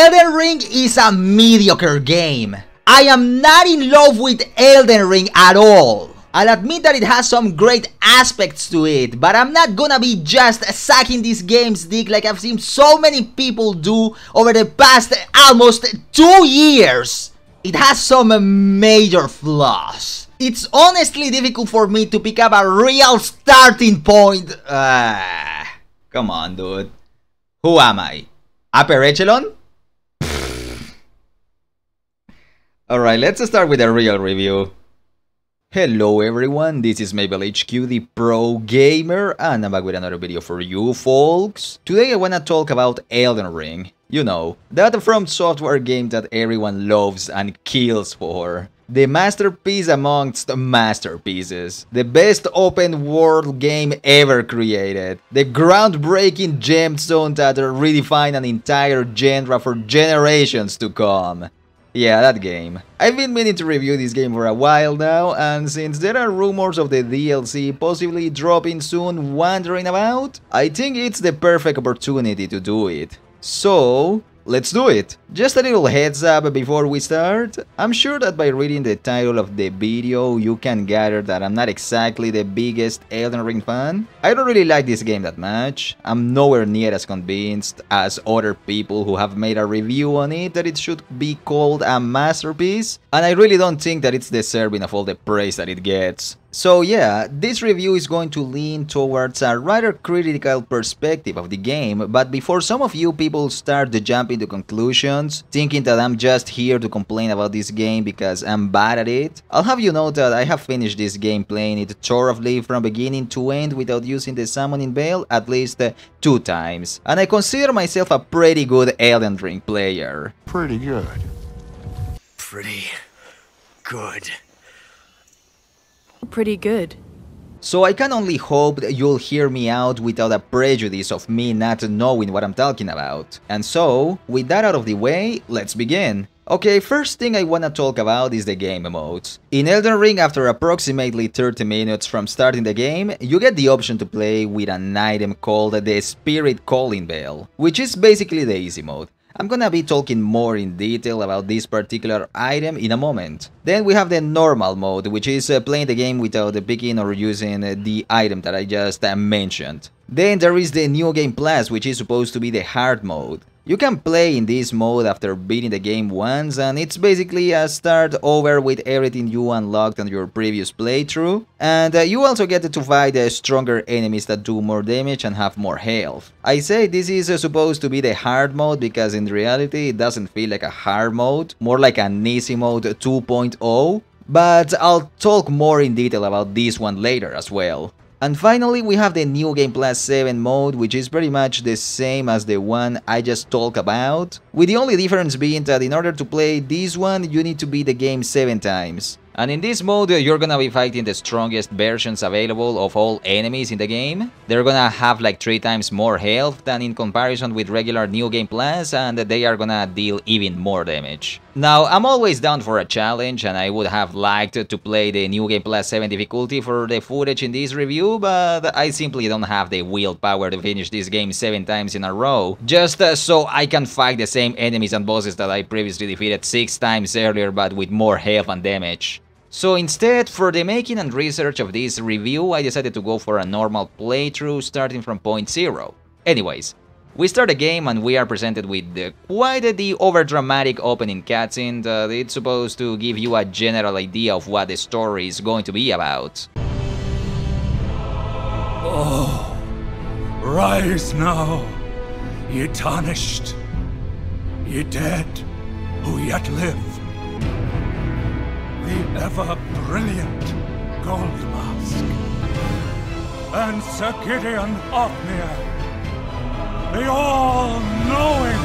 Elden Ring is a mediocre game. I am not in love with Elden Ring at all. I'll admit that it has some great aspects to it, but I'm not gonna be just sucking this game's dick like I've seen so many people do over the past almost two years. It has some major flaws. It's honestly difficult for me to pick up a real starting point. Uh, come on, dude. Who am I? Upper echelon? Alright, let's start with a real review. Hello everyone, this is Mabel HQ, the pro gamer, and I'm back with another video for you folks. Today I wanna talk about Elden Ring. You know, that From Software game that everyone loves and kills for. The masterpiece amongst masterpieces. The best open world game ever created. The groundbreaking gemstone that redefined an entire genre for generations to come. Yeah, that game. I've been meaning to review this game for a while now, and since there are rumors of the DLC possibly dropping soon wandering about, I think it's the perfect opportunity to do it. So, Let's do it! Just a little heads up before we start, I'm sure that by reading the title of the video you can gather that I'm not exactly the biggest Elden Ring fan. I don't really like this game that much, I'm nowhere near as convinced as other people who have made a review on it that it should be called a masterpiece, and I really don't think that it's deserving of all the praise that it gets. So yeah, this review is going to lean towards a rather critical perspective of the game, but before some of you people start to jump into conclusions, thinking that I'm just here to complain about this game because I'm bad at it, I'll have you know that I have finished this game playing it thoroughly from beginning to end without using the summoning bell at least uh, two times, and I consider myself a pretty good Elden Ring player. Pretty good. Pretty good pretty good. So I can only hope that you'll hear me out without a prejudice of me not knowing what I'm talking about. And so, with that out of the way, let's begin. Okay, first thing I wanna talk about is the game modes. In Elden Ring, after approximately 30 minutes from starting the game, you get the option to play with an item called the Spirit Calling Bell, which is basically the easy mode. I'm gonna be talking more in detail about this particular item in a moment. Then we have the normal mode, which is uh, playing the game without picking or using uh, the item that I just uh, mentioned. Then there is the New Game Plus, which is supposed to be the hard mode. You can play in this mode after beating the game once and it's basically a start over with everything you unlocked on your previous playthrough and uh, you also get to fight uh, stronger enemies that do more damage and have more health. I say this is uh, supposed to be the hard mode because in reality it doesn't feel like a hard mode, more like an easy mode 2.0 but I'll talk more in detail about this one later as well. And finally we have the New Game Plus 7 mode which is pretty much the same as the one I just talked about, with the only difference being that in order to play this one you need to beat the game 7 times. And in this mode, you're gonna be fighting the strongest versions available of all enemies in the game. They're gonna have like 3 times more health than in comparison with regular New Game Plus, and they are gonna deal even more damage. Now, I'm always down for a challenge, and I would have liked to play the New Game Plus 7 difficulty for the footage in this review, but I simply don't have the willpower to finish this game 7 times in a row, just uh, so I can fight the same enemies and bosses that I previously defeated 6 times earlier but with more health and damage. So instead, for the making and research of this review, I decided to go for a normal playthrough starting from point zero. Anyways, we start the game and we are presented with the, quite the overdramatic opening cutscene that it's supposed to give you a general idea of what the story is going to be about. Oh, rise now, ye tarnished, ye dead, who yet live the ever-brilliant Gold Mask, and Sir Gideon Ofnir, the all-knowing.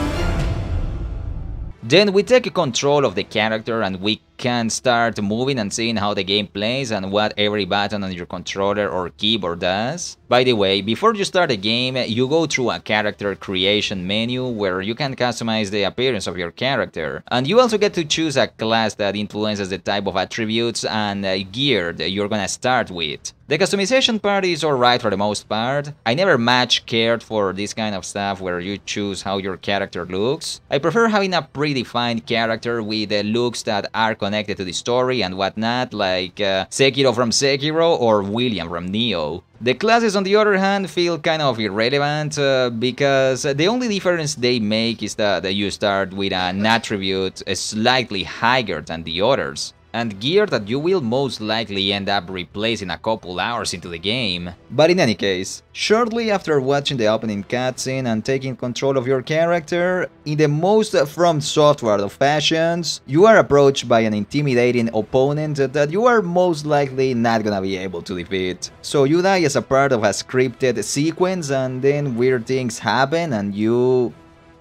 Then we take control of the character and we can start moving and seeing how the game plays and what every button on your controller or keyboard does. By the way, before you start a game, you go through a character creation menu where you can customize the appearance of your character. And you also get to choose a class that influences the type of attributes and uh, gear that you're gonna start with. The customization part is alright for the most part. I never much cared for this kind of stuff where you choose how your character looks. I prefer having a predefined character with uh, looks that are connected to the story and whatnot, like uh, Sekiro from Sekiro or William from Nioh. The classes on the other hand feel kind of irrelevant uh, because the only difference they make is that, that you start with an attribute slightly higher than the others and gear that you will most likely end up replacing a couple hours into the game. But in any case, shortly after watching the opening cutscene and taking control of your character, in the most From Software of fashions, you are approached by an intimidating opponent that you are most likely not gonna be able to defeat. So you die as a part of a scripted sequence and then weird things happen and you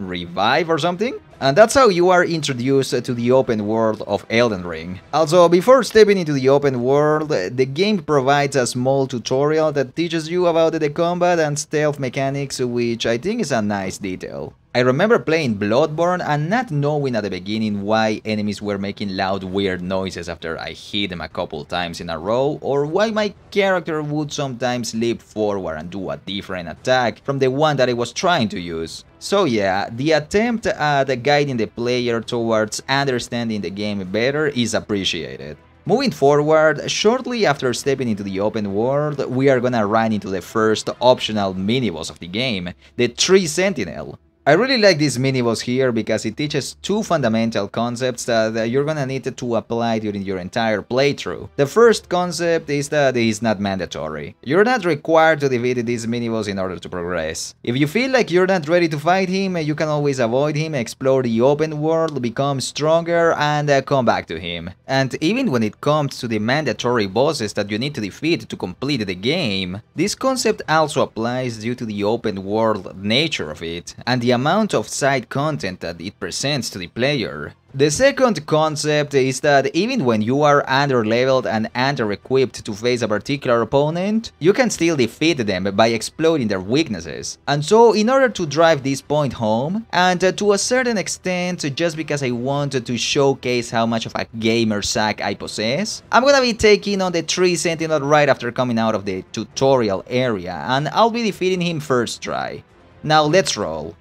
revive or something? And that's how you are introduced to the open world of Elden Ring. Also, before stepping into the open world, the game provides a small tutorial that teaches you about the combat and stealth mechanics, which I think is a nice detail. I remember playing Bloodborne and not knowing at the beginning why enemies were making loud weird noises after I hit them a couple times in a row, or why my character would sometimes leap forward and do a different attack from the one that I was trying to use. So yeah, the attempt uh, at guiding the player towards understanding the game better is appreciated. Moving forward, shortly after stepping into the open world, we are gonna run into the first optional mini-boss of the game, the Tree Sentinel. I really like this mini-boss here because it teaches two fundamental concepts that you're gonna need to apply during your entire playthrough. The first concept is that it is not mandatory. You're not required to defeat this mini-boss in order to progress. If you feel like you're not ready to fight him, you can always avoid him, explore the open world, become stronger, and uh, come back to him. And even when it comes to the mandatory bosses that you need to defeat to complete the game, this concept also applies due to the open world nature of it, and the amount of side content that it presents to the player. The second concept is that even when you are under-leveled and under-equipped to face a particular opponent, you can still defeat them by exploiting their weaknesses. And so in order to drive this point home, and to a certain extent just because I wanted to showcase how much of a gamer sack I possess, I'm gonna be taking on the Tree Sentinel right after coming out of the tutorial area, and I'll be defeating him first try. Now let's roll.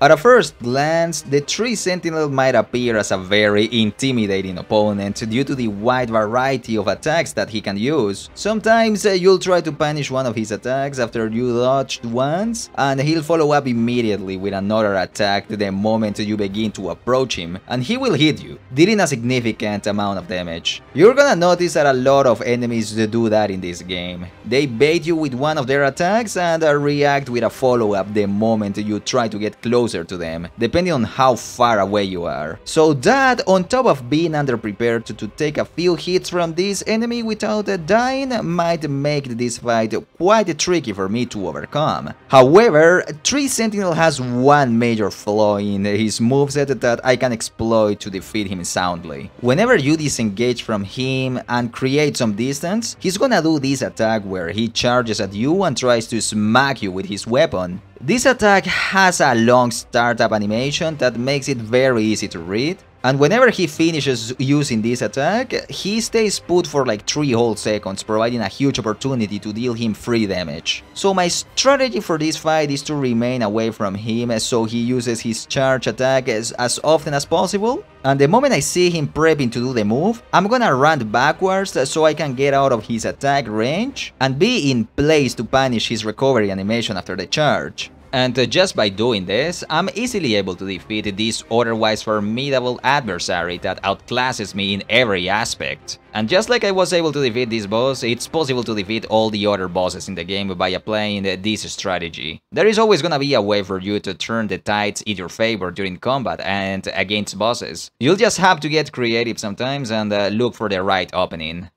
At a first glance, the Tree Sentinel might appear as a very intimidating opponent due to the wide variety of attacks that he can use. Sometimes uh, you'll try to punish one of his attacks after you dodged once, and he'll follow up immediately with another attack the moment you begin to approach him, and he will hit you, dealing a significant amount of damage. You're gonna notice that a lot of enemies do that in this game. They bait you with one of their attacks and uh, react with a follow-up the moment you try to get close closer to them, depending on how far away you are. So that, on top of being underprepared to, to take a few hits from this enemy without dying, might make this fight quite tricky for me to overcome. However, Tree Sentinel has one major flaw in his moveset that I can exploit to defeat him soundly. Whenever you disengage from him and create some distance, he's gonna do this attack where he charges at you and tries to smack you with his weapon. This attack has a long startup animation that makes it very easy to read, and whenever he finishes using this attack, he stays put for like 3 whole seconds, providing a huge opportunity to deal him free damage. So my strategy for this fight is to remain away from him so he uses his charge attack as, as often as possible, and the moment I see him prepping to do the move, I'm gonna run backwards so I can get out of his attack range and be in place to punish his recovery animation after the charge. And uh, just by doing this, I'm easily able to defeat this otherwise formidable adversary that outclasses me in every aspect. And just like I was able to defeat this boss, it's possible to defeat all the other bosses in the game by applying this strategy. There is always gonna be a way for you to turn the tides in your favor during combat and against bosses. You'll just have to get creative sometimes and uh, look for the right opening.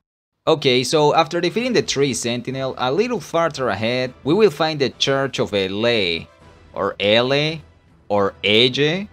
Okay, so after defeating the Tree Sentinel, a little farther ahead, we will find the Church of Elleh, or Ele or Ege.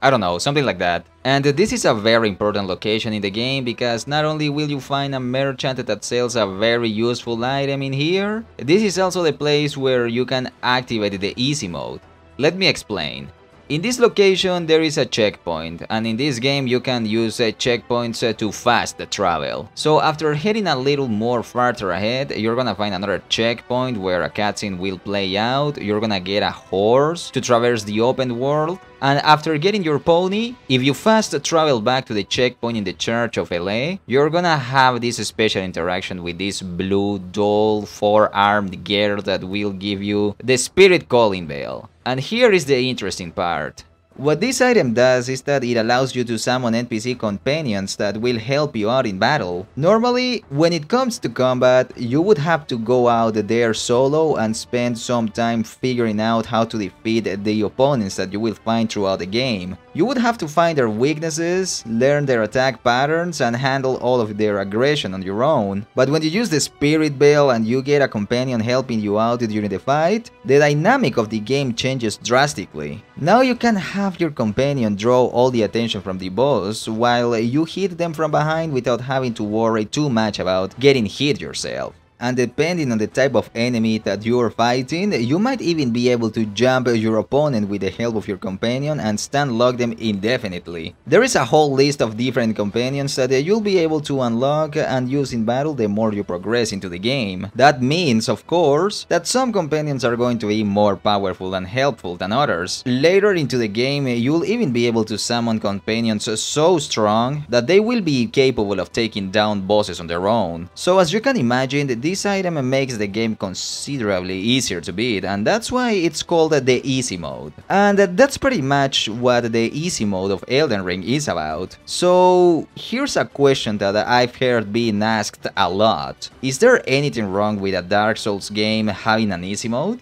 I don't know, something like that. And this is a very important location in the game because not only will you find a merchant that sells a very useful item in here, this is also the place where you can activate the easy mode. Let me explain. In this location there is a checkpoint and in this game you can use uh, checkpoints uh, to fast travel. So after heading a little more farther ahead you're gonna find another checkpoint where a cutscene will play out, you're gonna get a horse to traverse the open world and after getting your pony, if you fast travel back to the checkpoint in the Church of Elleh, you're gonna have this special interaction with this blue doll four-armed girl that will give you the Spirit Calling Bell. And here is the interesting part. What this item does is that it allows you to summon NPC companions that will help you out in battle. Normally, when it comes to combat, you would have to go out there solo and spend some time figuring out how to defeat the opponents that you will find throughout the game. You would have to find their weaknesses, learn their attack patterns and handle all of their aggression on your own. But when you use the Spirit Bell and you get a companion helping you out during the fight, the dynamic of the game changes drastically. Now you can have your companion draw all the attention from the boss while you hit them from behind without having to worry too much about getting hit yourself and depending on the type of enemy that you are fighting, you might even be able to jump your opponent with the help of your companion and stun lock them indefinitely. There is a whole list of different companions that you'll be able to unlock and use in battle the more you progress into the game. That means, of course, that some companions are going to be more powerful and helpful than others. Later into the game, you'll even be able to summon companions so strong that they will be capable of taking down bosses on their own. So as you can imagine, this item makes the game considerably easier to beat and that's why it's called the easy mode. And that's pretty much what the easy mode of Elden Ring is about. So here's a question that I've heard being asked a lot. Is there anything wrong with a Dark Souls game having an easy mode?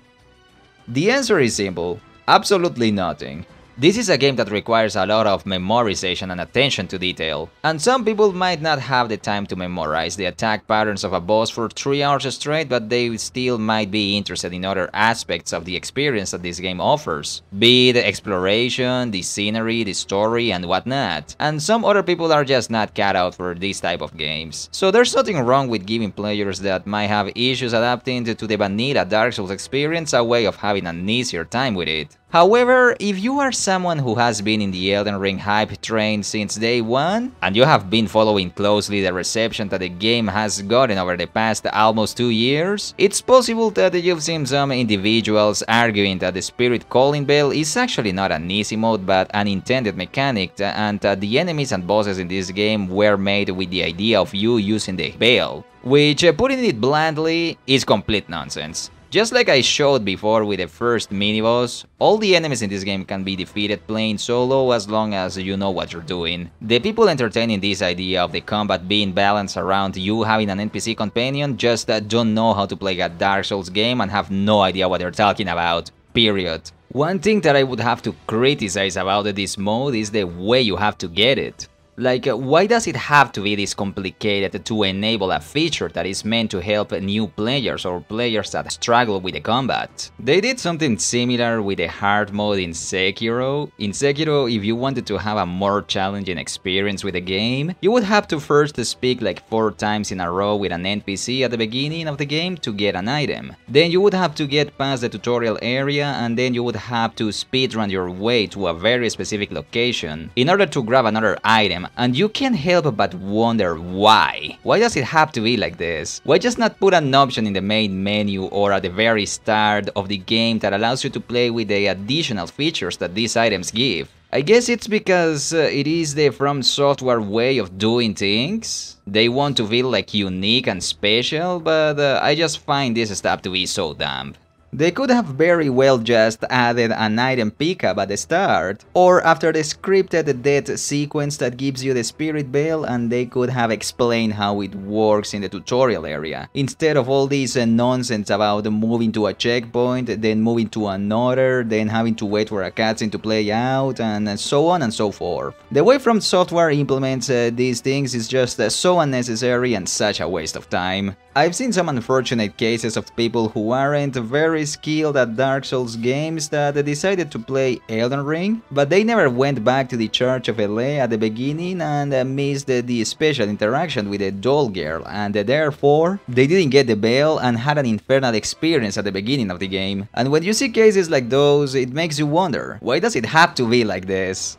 The answer is simple, absolutely nothing. This is a game that requires a lot of memorization and attention to detail, and some people might not have the time to memorize the attack patterns of a boss for 3 hours straight, but they still might be interested in other aspects of the experience that this game offers, be it exploration, the scenery, the story, and whatnot. And some other people are just not cut out for this type of games. So there's nothing wrong with giving players that might have issues adapting to the vanilla Dark Souls experience a way of having an easier time with it. However, if you are someone who has been in the Elden Ring hype train since day one, and you have been following closely the reception that the game has gotten over the past almost two years, it's possible that you've seen some individuals arguing that the Spirit Calling Bell is actually not an easy mode but an intended mechanic and that the enemies and bosses in this game were made with the idea of you using the bell, which, uh, putting it bluntly, is complete nonsense. Just like I showed before with the first mini-boss, all the enemies in this game can be defeated playing solo as long as you know what you're doing. The people entertaining this idea of the combat being balanced around you having an NPC companion just don't know how to play a Dark Souls game and have no idea what they're talking about. Period. One thing that I would have to criticize about this mode is the way you have to get it. Like, uh, why does it have to be this complicated to enable a feature that is meant to help new players or players that struggle with the combat? They did something similar with the hard mode in Sekiro. In Sekiro, if you wanted to have a more challenging experience with the game, you would have to first speak like 4 times in a row with an NPC at the beginning of the game to get an item. Then you would have to get past the tutorial area and then you would have to speedrun your way to a very specific location in order to grab another item and you can't help but wonder why. Why does it have to be like this? Why just not put an option in the main menu or at the very start of the game that allows you to play with the additional features that these items give? I guess it's because uh, it is the From Software way of doing things. They want to feel like unique and special, but uh, I just find this stuff to be so dumb. They could have very well just added an item pickup at the start, or after the scripted death sequence that gives you the spirit bell and they could have explained how it works in the tutorial area, instead of all this uh, nonsense about moving to a checkpoint, then moving to another, then having to wait for a cutscene to play out, and so on and so forth. The way From Software implements uh, these things is just uh, so unnecessary and such a waste of time. I've seen some unfortunate cases of people who aren't very very skilled at Dark Souls games that they decided to play Elden Ring, but they never went back to the Church of Elleh at the beginning and missed the special interaction with the doll girl, and therefore they didn't get the bell and had an infernal experience at the beginning of the game. And when you see cases like those, it makes you wonder, why does it have to be like this?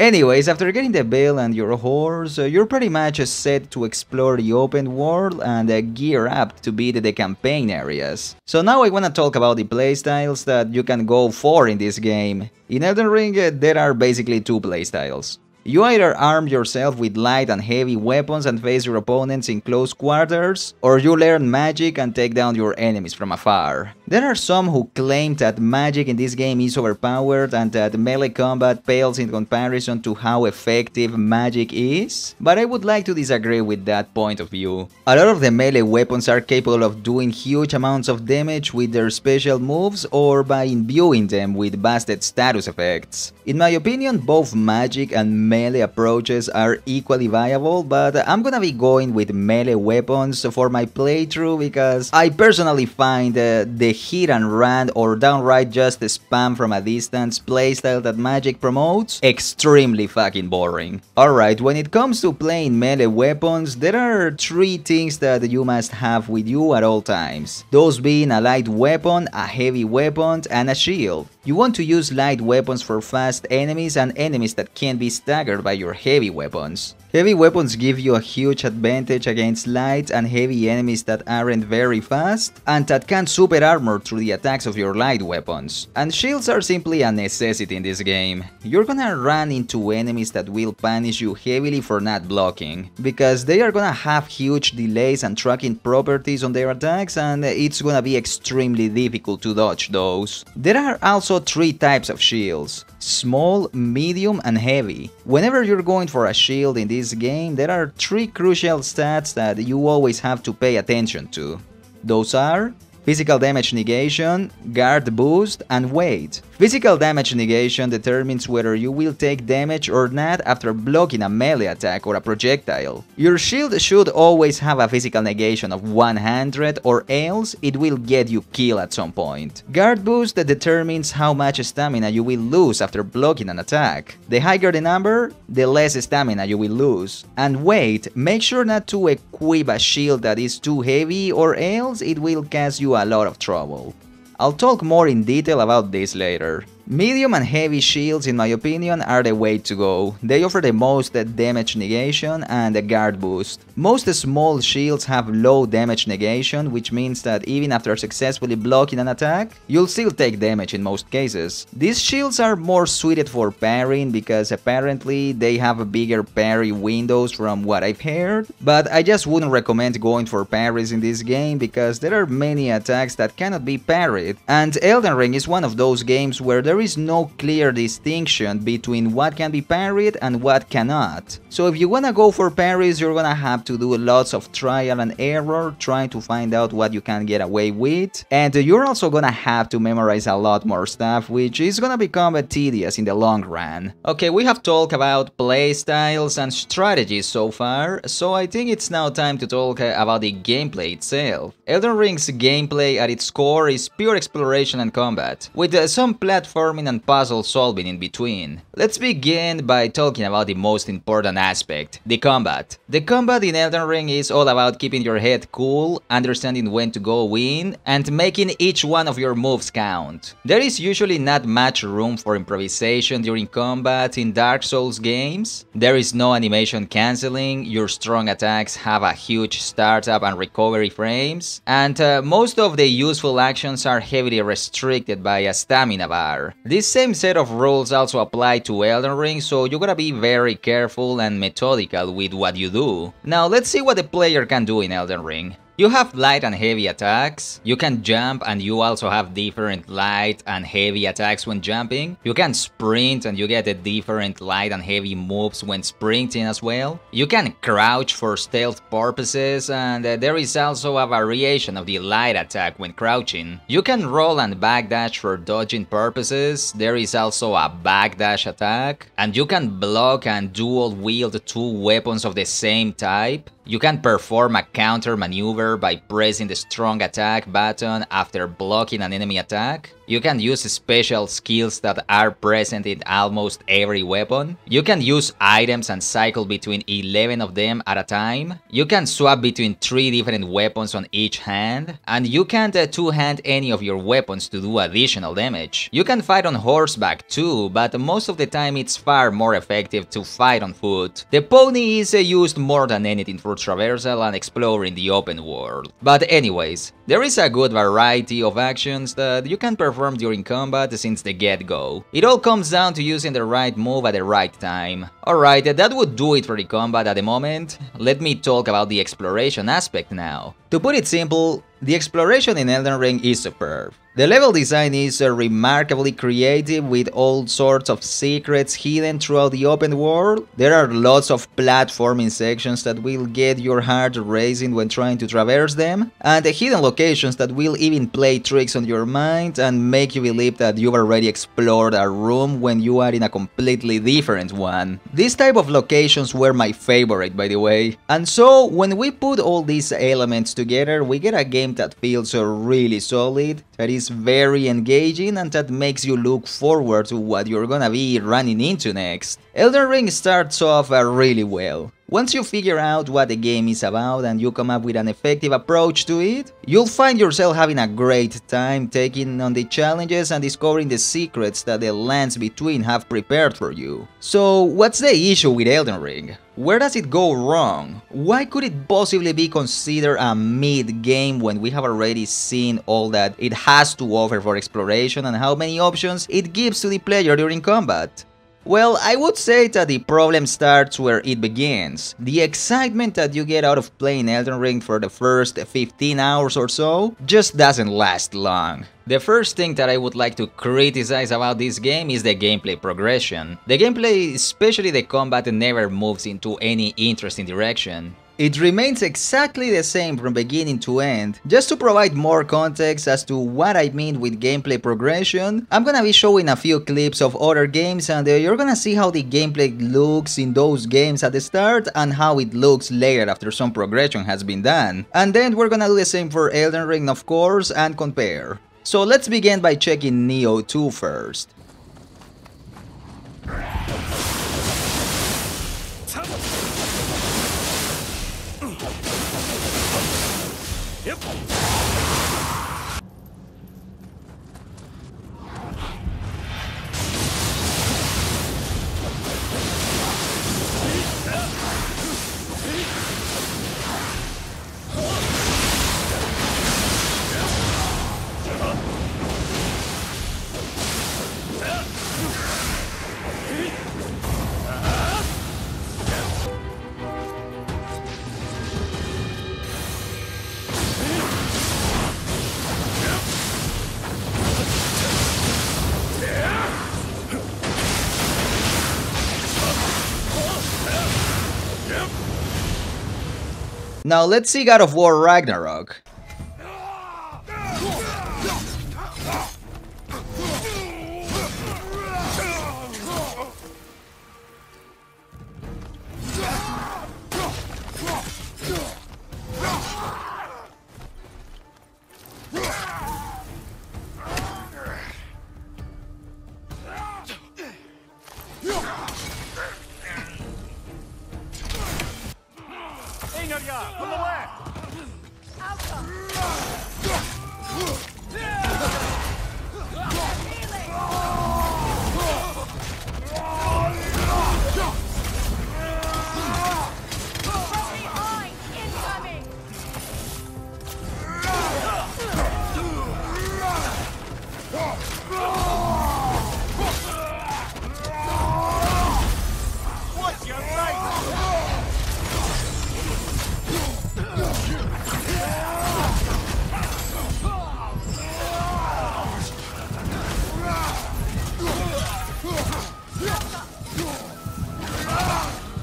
Anyways, after getting the bell and your horse, uh, you're pretty much set to explore the open world and uh, gear up to beat the campaign areas. So now I wanna talk about the playstyles that you can go for in this game. In Elden Ring, uh, there are basically two playstyles. You either arm yourself with light and heavy weapons and face your opponents in close quarters, or you learn magic and take down your enemies from afar. There are some who claim that magic in this game is overpowered and that melee combat pales in comparison to how effective magic is, but I would like to disagree with that point of view. A lot of the melee weapons are capable of doing huge amounts of damage with their special moves or by imbuing them with busted status effects. In my opinion, both magic and melee approaches are equally viable, but I'm gonna be going with melee weapons for my playthrough because I personally find uh, the hit and run or downright just spam from a distance playstyle that Magic promotes extremely fucking boring. Alright, when it comes to playing melee weapons, there are three things that you must have with you at all times. Those being a light weapon, a heavy weapon, and a shield. You want to use light weapons for fast enemies and enemies that can't be staggered by your heavy weapons. Heavy weapons give you a huge advantage against light and heavy enemies that aren't very fast and that can super armor through the attacks of your light weapons. And shields are simply a necessity in this game. You're gonna run into enemies that will punish you heavily for not blocking, because they are gonna have huge delays and tracking properties on their attacks and it's gonna be extremely difficult to dodge those. There are also three types of shields small, medium and heavy. Whenever you're going for a shield in this game, there are three crucial stats that you always have to pay attention to. Those are physical damage negation, guard boost, and weight. Physical damage negation determines whether you will take damage or not after blocking a melee attack or a projectile. Your shield should always have a physical negation of 100 or else it will get you killed at some point. Guard boost determines how much stamina you will lose after blocking an attack. The higher the number, the less stamina you will lose. And weight, make sure not to equip a shield that is too heavy or else it will cause you a lot of trouble. I'll talk more in detail about this later. Medium and heavy shields, in my opinion, are the way to go. They offer the most damage negation and a guard boost. Most small shields have low damage negation, which means that even after successfully blocking an attack, you'll still take damage in most cases. These shields are more suited for parrying because apparently they have bigger parry windows from what I've heard, but I just wouldn't recommend going for parries in this game because there are many attacks that cannot be parried, and Elden Ring is one of those games where there there is no clear distinction between what can be parried and what cannot. So if you wanna go for parries, you're gonna have to do lots of trial and error trying to find out what you can get away with. And you're also gonna have to memorize a lot more stuff, which is gonna become a tedious in the long run. Okay, we have talked about playstyles and strategies so far, so I think it's now time to talk about the gameplay itself. Elden Ring's gameplay at its core is pure exploration and combat, with some platform and puzzle solving in between. Let's begin by talking about the most important aspect, the combat. The combat in Elden Ring is all about keeping your head cool, understanding when to go in, and making each one of your moves count. There is usually not much room for improvisation during combat in Dark Souls games. There is no animation cancelling, your strong attacks have a huge startup and recovery frames, and uh, most of the useful actions are heavily restricted by a stamina bar. This same set of rules also apply to Elden Ring, so you gotta be very careful and methodical with what you do. Now let's see what the player can do in Elden Ring. You have light and heavy attacks, you can jump and you also have different light and heavy attacks when jumping, you can sprint and you get a different light and heavy moves when sprinting as well, you can crouch for stealth purposes and uh, there is also a variation of the light attack when crouching. You can roll and backdash for dodging purposes, there is also a backdash attack, and you can block and dual wield two weapons of the same type, you can perform a counter maneuver by pressing the strong attack button after blocking an enemy attack. You can use special skills that are present in almost every weapon. You can use items and cycle between 11 of them at a time. You can swap between 3 different weapons on each hand. And you can uh, two-hand any of your weapons to do additional damage. You can fight on horseback too, but most of the time it's far more effective to fight on foot. The pony is uh, used more than anything for traversal and exploring the open world. But anyways, there is a good variety of actions that you can perform during combat since the get-go. It all comes down to using the right move at the right time. Alright, that would do it for the combat at the moment. Let me talk about the exploration aspect now. To put it simple, the exploration in Elden Ring is superb. The level design is uh, remarkably creative with all sorts of secrets hidden throughout the open world. There are lots of platforming sections that will get your heart racing when trying to traverse them, and the hidden locations that will even play tricks on your mind and make you believe that you've already explored a room when you are in a completely different one. These type of locations were my favorite by the way. And so when we put all these elements together we get a game that feels really solid, that is is very engaging and that makes you look forward to what you're gonna be running into next. Elden Ring starts off uh, really well. Once you figure out what the game is about and you come up with an effective approach to it, you'll find yourself having a great time taking on the challenges and discovering the secrets that the lands between have prepared for you. So what's the issue with Elden Ring? Where does it go wrong? Why could it possibly be considered a mid-game when we have already seen all that it has to offer for exploration and how many options it gives to the player during combat? Well, I would say that the problem starts where it begins. The excitement that you get out of playing Elden Ring for the first 15 hours or so just doesn't last long. The first thing that I would like to criticize about this game is the gameplay progression. The gameplay, especially the combat, never moves into any interesting direction. It remains exactly the same from beginning to end. Just to provide more context as to what I mean with gameplay progression, I'm gonna be showing a few clips of other games and uh, you're gonna see how the gameplay looks in those games at the start and how it looks later after some progression has been done. And then we're gonna do the same for Elden Ring of course and compare. So let's begin by checking Nioh 2 first. Now let's see God of War Ragnarok.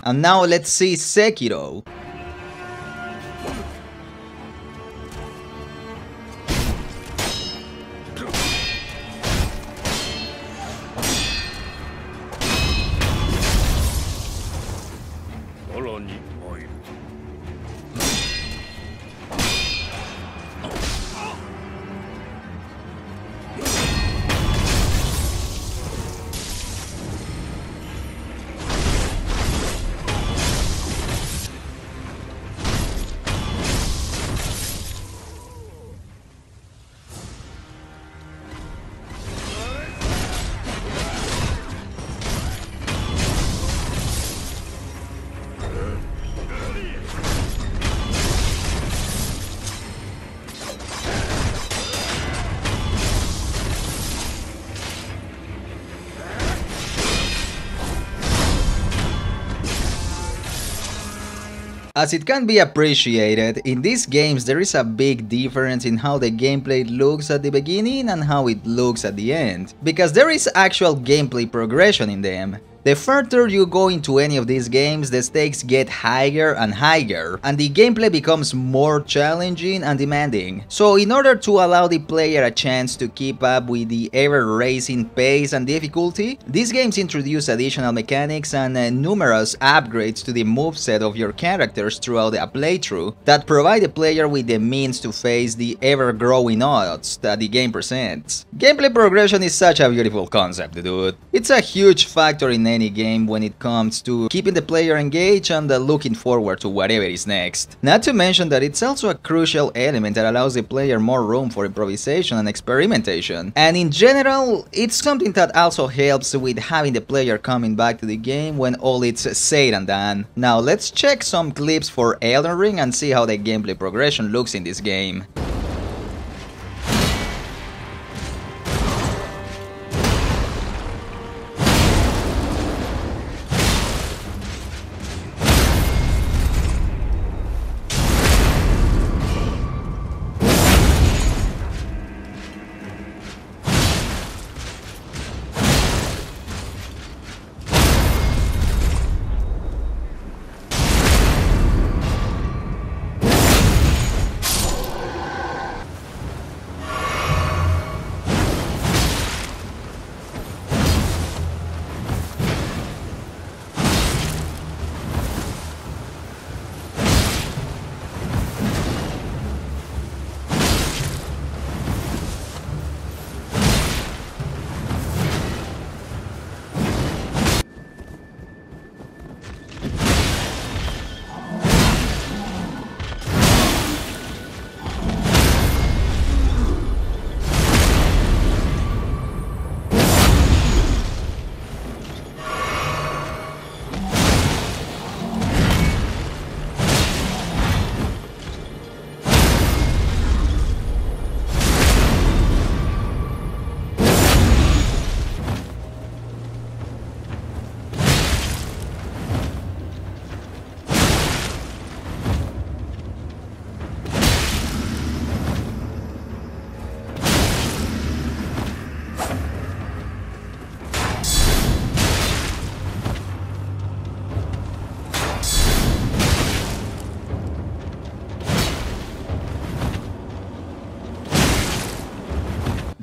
And now let's see Sekiro. As it can be appreciated, in these games there is a big difference in how the gameplay looks at the beginning and how it looks at the end, because there is actual gameplay progression in them. The further you go into any of these games, the stakes get higher and higher, and the gameplay becomes more challenging and demanding. So in order to allow the player a chance to keep up with the ever-raising pace and difficulty, these games introduce additional mechanics and uh, numerous upgrades to the moveset of your characters throughout the playthrough that provide the player with the means to face the ever-growing odds that the game presents. Gameplay progression is such a beautiful concept, dude. It's a huge factor in any game when it comes to keeping the player engaged and uh, looking forward to whatever is next. Not to mention that it's also a crucial element that allows the player more room for improvisation and experimentation. And in general, it's something that also helps with having the player coming back to the game when all it's said and done. Now let's check some clips for Elden Ring and see how the gameplay progression looks in this game.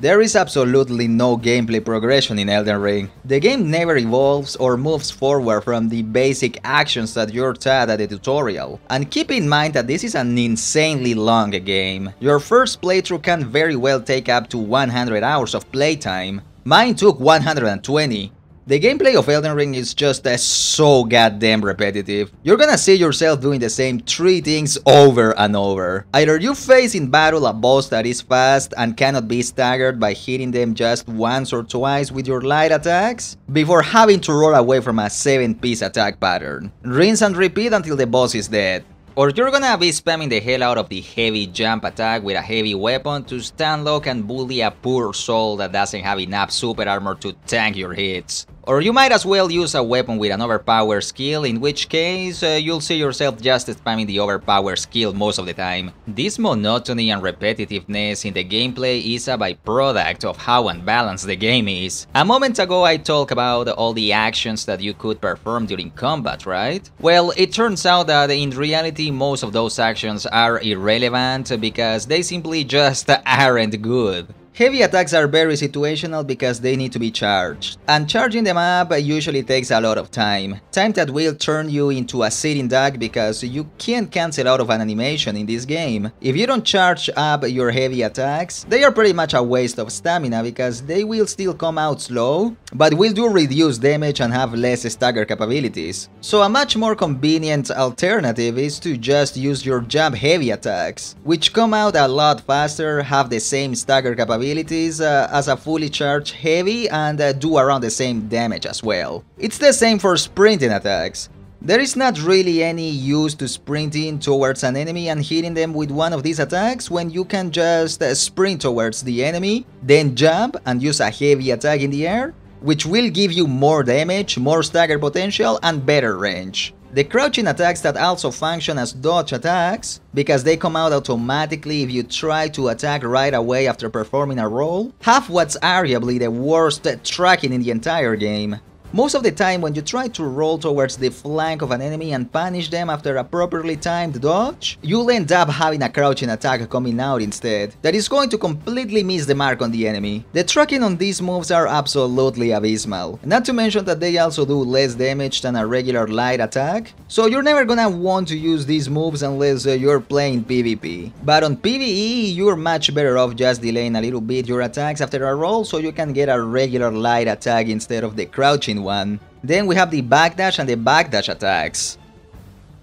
There is absolutely no gameplay progression in Elden Ring. The game never evolves or moves forward from the basic actions that you're taught at the tutorial. And keep in mind that this is an insanely long game. Your first playthrough can very well take up to 100 hours of playtime. Mine took 120, the gameplay of Elden Ring is just uh, so goddamn repetitive. You're gonna see yourself doing the same three things over and over. Either you face in battle a boss that is fast and cannot be staggered by hitting them just once or twice with your light attacks, before having to roll away from a 7-piece attack pattern. Rinse and repeat until the boss is dead. Or you're gonna be spamming the hell out of the heavy jump attack with a heavy weapon to stun lock and bully a poor soul that doesn't have enough super armor to tank your hits. Or you might as well use a weapon with an overpowered skill, in which case uh, you'll see yourself just spamming the overpowered skill most of the time. This monotony and repetitiveness in the gameplay is a byproduct of how unbalanced the game is. A moment ago I talked about all the actions that you could perform during combat, right? Well, it turns out that in reality most of those actions are irrelevant because they simply just aren't good. Heavy attacks are very situational because they need to be charged, and charging them up usually takes a lot of time. Time that will turn you into a sitting duck because you can't cancel out of an animation in this game. If you don't charge up your heavy attacks, they are pretty much a waste of stamina because they will still come out slow, but will do reduce damage and have less stagger capabilities. So a much more convenient alternative is to just use your jump heavy attacks, which come out a lot faster, have the same stagger capabilities abilities uh, as a fully charged heavy and uh, do around the same damage as well. It's the same for sprinting attacks. There is not really any use to sprinting towards an enemy and hitting them with one of these attacks when you can just uh, sprint towards the enemy, then jump and use a heavy attack in the air, which will give you more damage, more stagger potential and better range. The crouching attacks that also function as dodge attacks, because they come out automatically if you try to attack right away after performing a roll, have what's arguably the worst tracking in the entire game. Most of the time when you try to roll towards the flank of an enemy and punish them after a properly timed dodge, you'll end up having a crouching attack coming out instead, that is going to completely miss the mark on the enemy. The tracking on these moves are absolutely abysmal, not to mention that they also do less damage than a regular light attack, so you're never gonna want to use these moves unless uh, you're playing PvP. But on PvE, you're much better off just delaying a little bit your attacks after a roll so you can get a regular light attack instead of the crouching one. Then we have the backdash and the backdash attacks.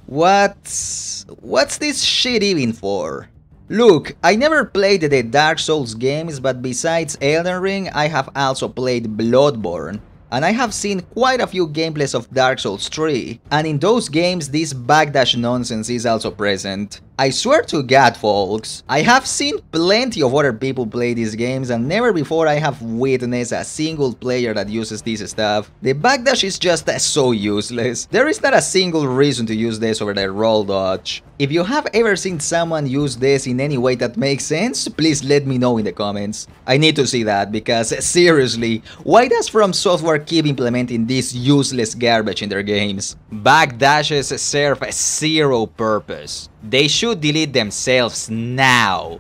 What's... what's this shit even for? Look, I never played the Dark Souls games, but besides Elden Ring, I have also played Bloodborne and I have seen quite a few gameplays of Dark Souls 3, and in those games this backdash nonsense is also present. I swear to god folks, I have seen plenty of other people play these games and never before I have witnessed a single player that uses this stuff. The backdash is just so useless. There is not a single reason to use this over the roll dodge. If you have ever seen someone use this in any way that makes sense, please let me know in the comments. I need to see that because seriously, why does From Software keep implementing this useless garbage in their games? Backdashes serve zero purpose. They should delete themselves now.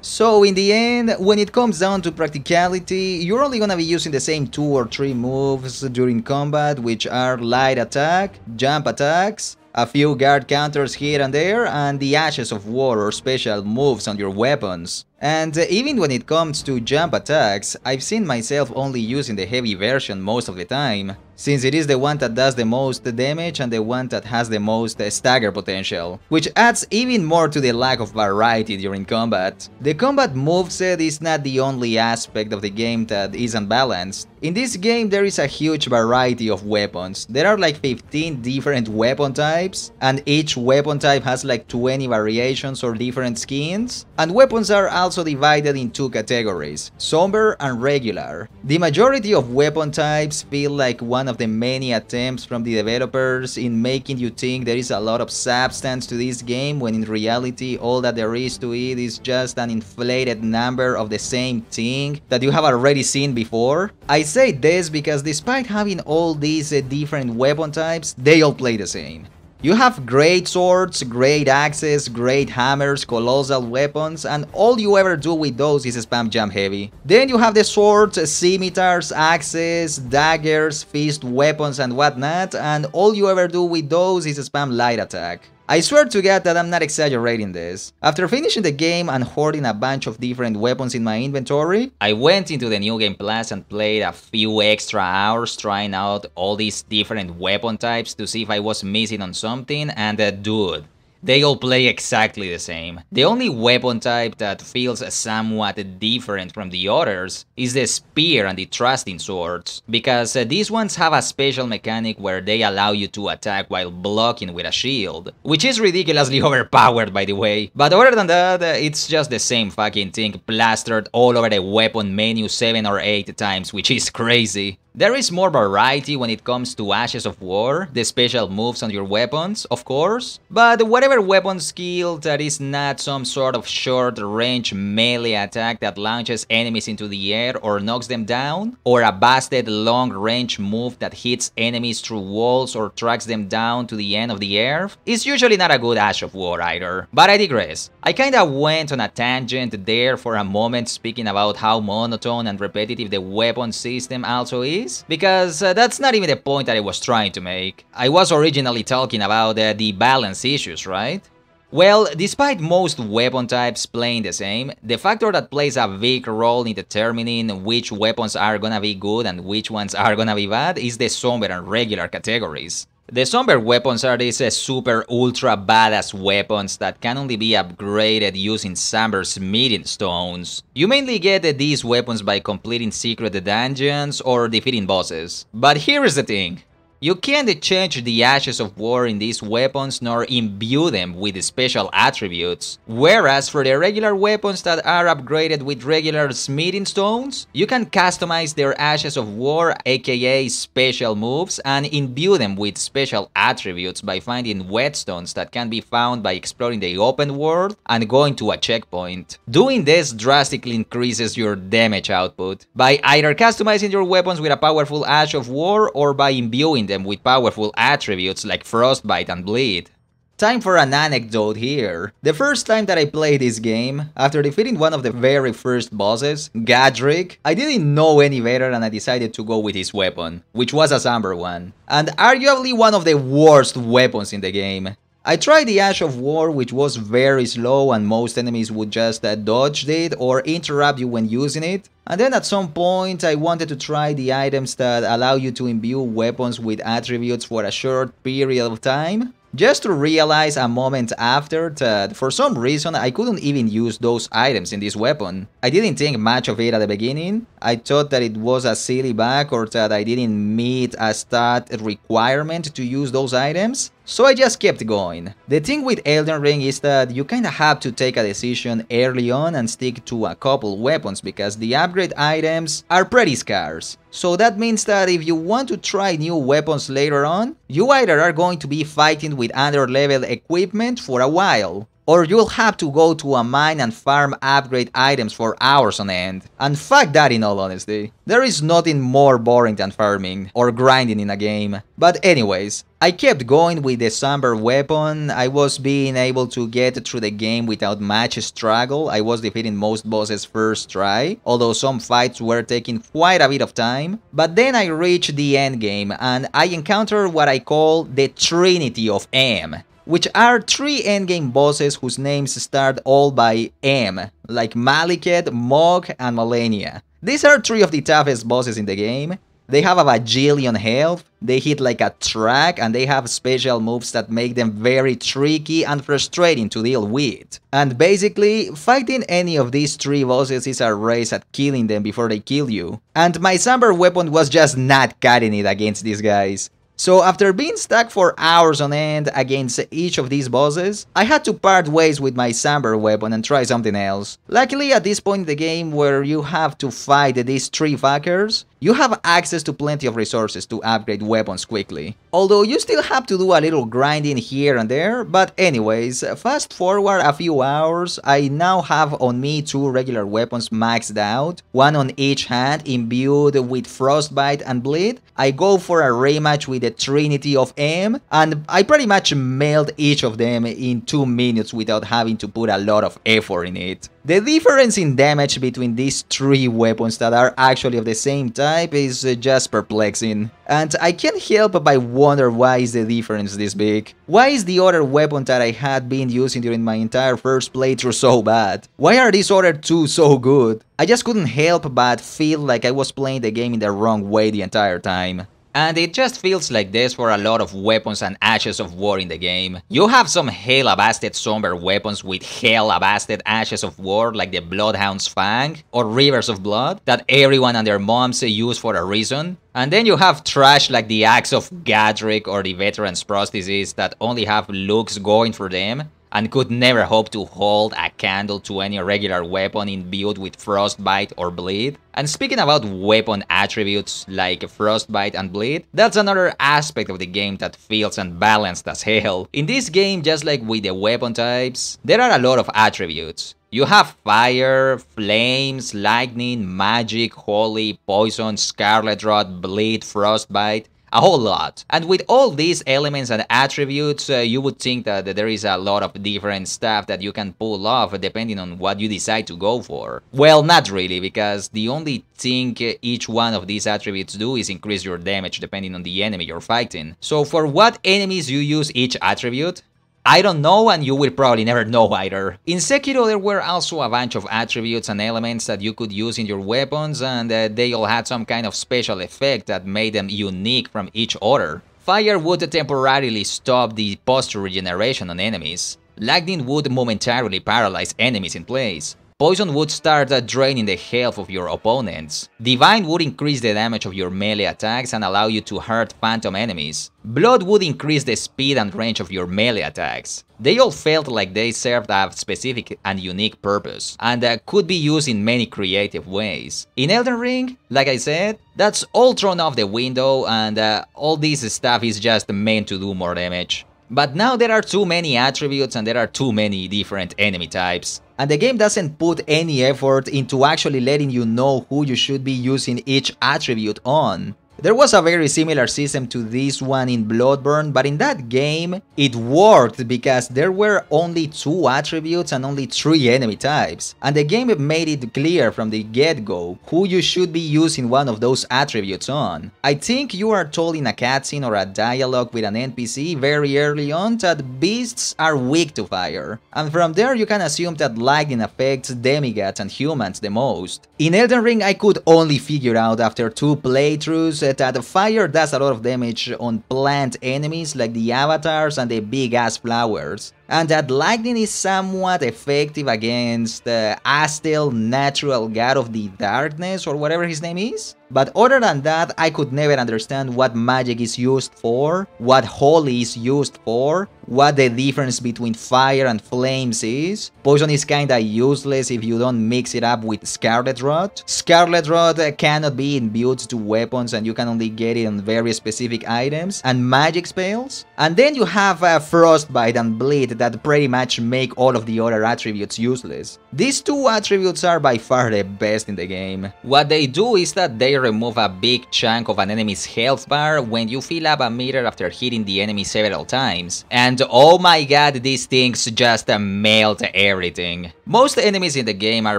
So in the end, when it comes down to practicality, you're only gonna be using the same 2 or 3 moves during combat, which are light attack, jump attacks, a few guard counters here and there, and the Ashes of War or special moves on your weapons. And uh, even when it comes to jump attacks, I've seen myself only using the heavy version most of the time, since it is the one that does the most damage and the one that has the most uh, stagger potential, which adds even more to the lack of variety during combat. The combat moveset is not the only aspect of the game that is unbalanced. In this game there is a huge variety of weapons, there are like 15 different weapon types, and each weapon type has like 20 variations or different skins, and weapons are also also divided in two categories, somber and regular. The majority of weapon types feel like one of the many attempts from the developers in making you think there is a lot of substance to this game when in reality all that there is to it is just an inflated number of the same thing that you have already seen before. I say this because despite having all these uh, different weapon types, they all play the same. You have great swords, great axes, great hammers, colossal weapons, and all you ever do with those is spam jump heavy. Then you have the swords, scimitars, axes, daggers, fist weapons and whatnot, and all you ever do with those is spam light attack. I swear to god that I'm not exaggerating this. After finishing the game and hoarding a bunch of different weapons in my inventory, I went into the New Game Plus and played a few extra hours trying out all these different weapon types to see if I was missing on something and uh, dude, they all play exactly the same. The only weapon type that feels somewhat different from the others is the spear and the thrusting swords, because uh, these ones have a special mechanic where they allow you to attack while blocking with a shield, which is ridiculously overpowered by the way, but other than that, uh, it's just the same fucking thing plastered all over the weapon menu 7 or 8 times, which is crazy. There is more variety when it comes to Ashes of War, the special moves on your weapons, of course, but whatever weapon skill that is not some sort of short-range melee attack that launches enemies into the air or knocks them down, or a busted long-range move that hits enemies through walls or tracks them down to the end of the earth, is usually not a good Ash of War either. But I digress. I kinda went on a tangent there for a moment speaking about how monotone and repetitive the weapon system also is, because uh, that's not even the point that I was trying to make. I was originally talking about uh, the balance issues, right? Well, despite most weapon types playing the same, the factor that plays a big role in determining which weapons are gonna be good and which ones are gonna be bad is the somber and regular categories. The Somber weapons are these uh, super ultra badass weapons that can only be upgraded using Somber smithing stones. You mainly get uh, these weapons by completing secret dungeons or defeating bosses. But here is the thing. You can't change the Ashes of War in these weapons nor imbue them with special attributes. Whereas for the regular weapons that are upgraded with regular smithing stones, you can customize their Ashes of War aka special moves and imbue them with special attributes by finding whetstones that can be found by exploring the open world and going to a checkpoint. Doing this drastically increases your damage output by either customizing your weapons with a powerful Ash of War or by imbuing them with powerful attributes like Frostbite and Bleed. Time for an anecdote here. The first time that I played this game, after defeating one of the very first bosses, Godrick, I didn't know any better and I decided to go with his weapon, which was a Somber one, and arguably one of the worst weapons in the game. I tried the Ash of War, which was very slow and most enemies would just uh, dodge it or interrupt you when using it. And then at some point I wanted to try the items that allow you to imbue weapons with attributes for a short period of time. Just to realize a moment after that for some reason I couldn't even use those items in this weapon. I didn't think much of it at the beginning, I thought that it was a silly bug or that I didn't meet a stat requirement to use those items, so I just kept going. The thing with Elden Ring is that you kinda have to take a decision early on and stick to a couple weapons because the upgrade items are pretty scarce. So that means that if you want to try new weapons later on, you either are going to be fighting with under level equipment for a while, or you'll have to go to a mine and farm upgrade items for hours on end. And fuck that in all honesty. There is nothing more boring than farming or grinding in a game. But anyways, I kept going with the Somber weapon, I was being able to get through the game without much struggle, I was defeating most bosses first try, although some fights were taking quite a bit of time. But then I reached the endgame and I encountered what I call the Trinity of M which are three endgame bosses whose names start all by M, like Maliketh, Mohg, and Malenia. These are three of the toughest bosses in the game. They have a bajillion health, they hit like a truck, and they have special moves that make them very tricky and frustrating to deal with. And basically, fighting any of these three bosses is a race at killing them before they kill you. And my Somber weapon was just not cutting it against these guys. So after being stuck for hours on end against each of these bosses, I had to part ways with my Somber weapon and try something else. Luckily at this point in the game where you have to fight these three fuckers, you have access to plenty of resources to upgrade weapons quickly. Although you still have to do a little grinding here and there, but anyways, fast forward a few hours, I now have on me two regular weapons maxed out, one on each hand imbued with Frostbite and Bleed. I go for a rematch with the Trinity of M, and I pretty much melt each of them in 2 minutes without having to put a lot of effort in it. The difference in damage between these three weapons that are actually of the same type is uh, just perplexing. And I can't help but wonder why is the difference this big. Why is the other weapon that I had been using during my entire first playthrough so bad? Why are these other two so good? I just couldn't help but feel like I was playing the game in the wrong way the entire time. And it just feels like this for a lot of weapons and ashes of war in the game. You have some hell-abasted somber weapons with hell-abasted ashes of war like the Bloodhound's Fang or Rivers of Blood that everyone and their moms use for a reason. And then you have trash like the Axe of Godrick or the Veteran's Prosthesis that only have looks going for them and could never hope to hold a candle to any regular weapon imbued with Frostbite or Bleed. And speaking about weapon attributes like Frostbite and Bleed, that's another aspect of the game that feels unbalanced as hell. In this game, just like with the weapon types, there are a lot of attributes. You have fire, flames, lightning, magic, holy, poison, scarlet rot, bleed, frostbite, a whole lot. And with all these elements and attributes, uh, you would think that there is a lot of different stuff that you can pull off depending on what you decide to go for. Well, not really, because the only thing each one of these attributes do is increase your damage depending on the enemy you're fighting. So for what enemies you use each attribute, I don't know and you will probably never know either. In Sekiro there were also a bunch of attributes and elements that you could use in your weapons and uh, they all had some kind of special effect that made them unique from each other. Fire would temporarily stop the posture regeneration on enemies. Lightning would momentarily paralyze enemies in place. Poison would start draining the health of your opponents. Divine would increase the damage of your melee attacks and allow you to hurt phantom enemies. Blood would increase the speed and range of your melee attacks. They all felt like they served a specific and unique purpose, and uh, could be used in many creative ways. In Elden Ring, like I said, that's all thrown off the window and uh, all this stuff is just meant to do more damage. But now there are too many attributes and there are too many different enemy types. And the game doesn't put any effort into actually letting you know who you should be using each attribute on. There was a very similar system to this one in Bloodborne, but in that game it worked because there were only two attributes and only three enemy types, and the game made it clear from the get-go who you should be using one of those attributes on. I think you are told in a cutscene or a dialogue with an NPC very early on that beasts are weak to fire, and from there you can assume that lightning affects demigods and humans the most. In Elden Ring I could only figure out after two playthroughs that uh, fire does a lot of damage on plant enemies like the avatars and the big ass flowers and that lightning is somewhat effective against the Astel natural god of the darkness or whatever his name is. But other than that, I could never understand what magic is used for, what holy is used for, what the difference between fire and flames is. Poison is kinda useless if you don't mix it up with Scarlet Rot. Scarlet Rot cannot be imbued to weapons and you can only get it on very specific items and magic spells. And then you have uh, Frostbite and Bleed that pretty much make all of the other attributes useless. These two attributes are by far the best in the game. What they do is that they remove a big chunk of an enemy's health bar when you fill up a meter after hitting the enemy several times. And oh my god, these things just melt everything. Most enemies in the game are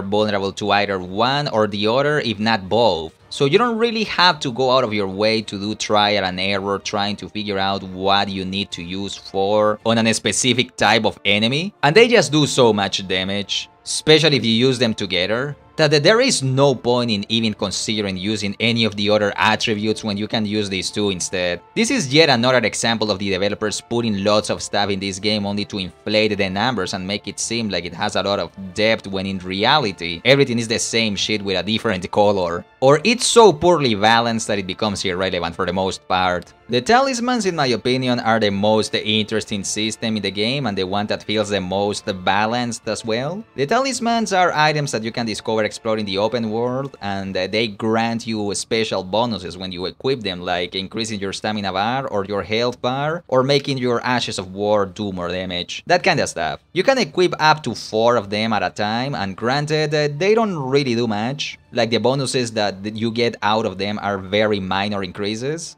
vulnerable to either one or the other, if not both. So you don't really have to go out of your way to do trial and error trying to figure out what you need to use for on a specific type of enemy. And they just do so much damage, especially if you use them together that there is no point in even considering using any of the other attributes when you can use these two instead. This is yet another example of the developers putting lots of stuff in this game only to inflate the numbers and make it seem like it has a lot of depth when in reality everything is the same shit with a different color. Or it's so poorly balanced that it becomes irrelevant for the most part. The talismans in my opinion are the most interesting system in the game and the one that feels the most balanced as well. The talismans are items that you can discover exploring the open world and uh, they grant you special bonuses when you equip them like increasing your stamina bar or your health bar or making your ashes of war do more damage. That kind of stuff. You can equip up to 4 of them at a time and granted uh, they don't really do much. Like the bonuses that you get out of them are very minor increases.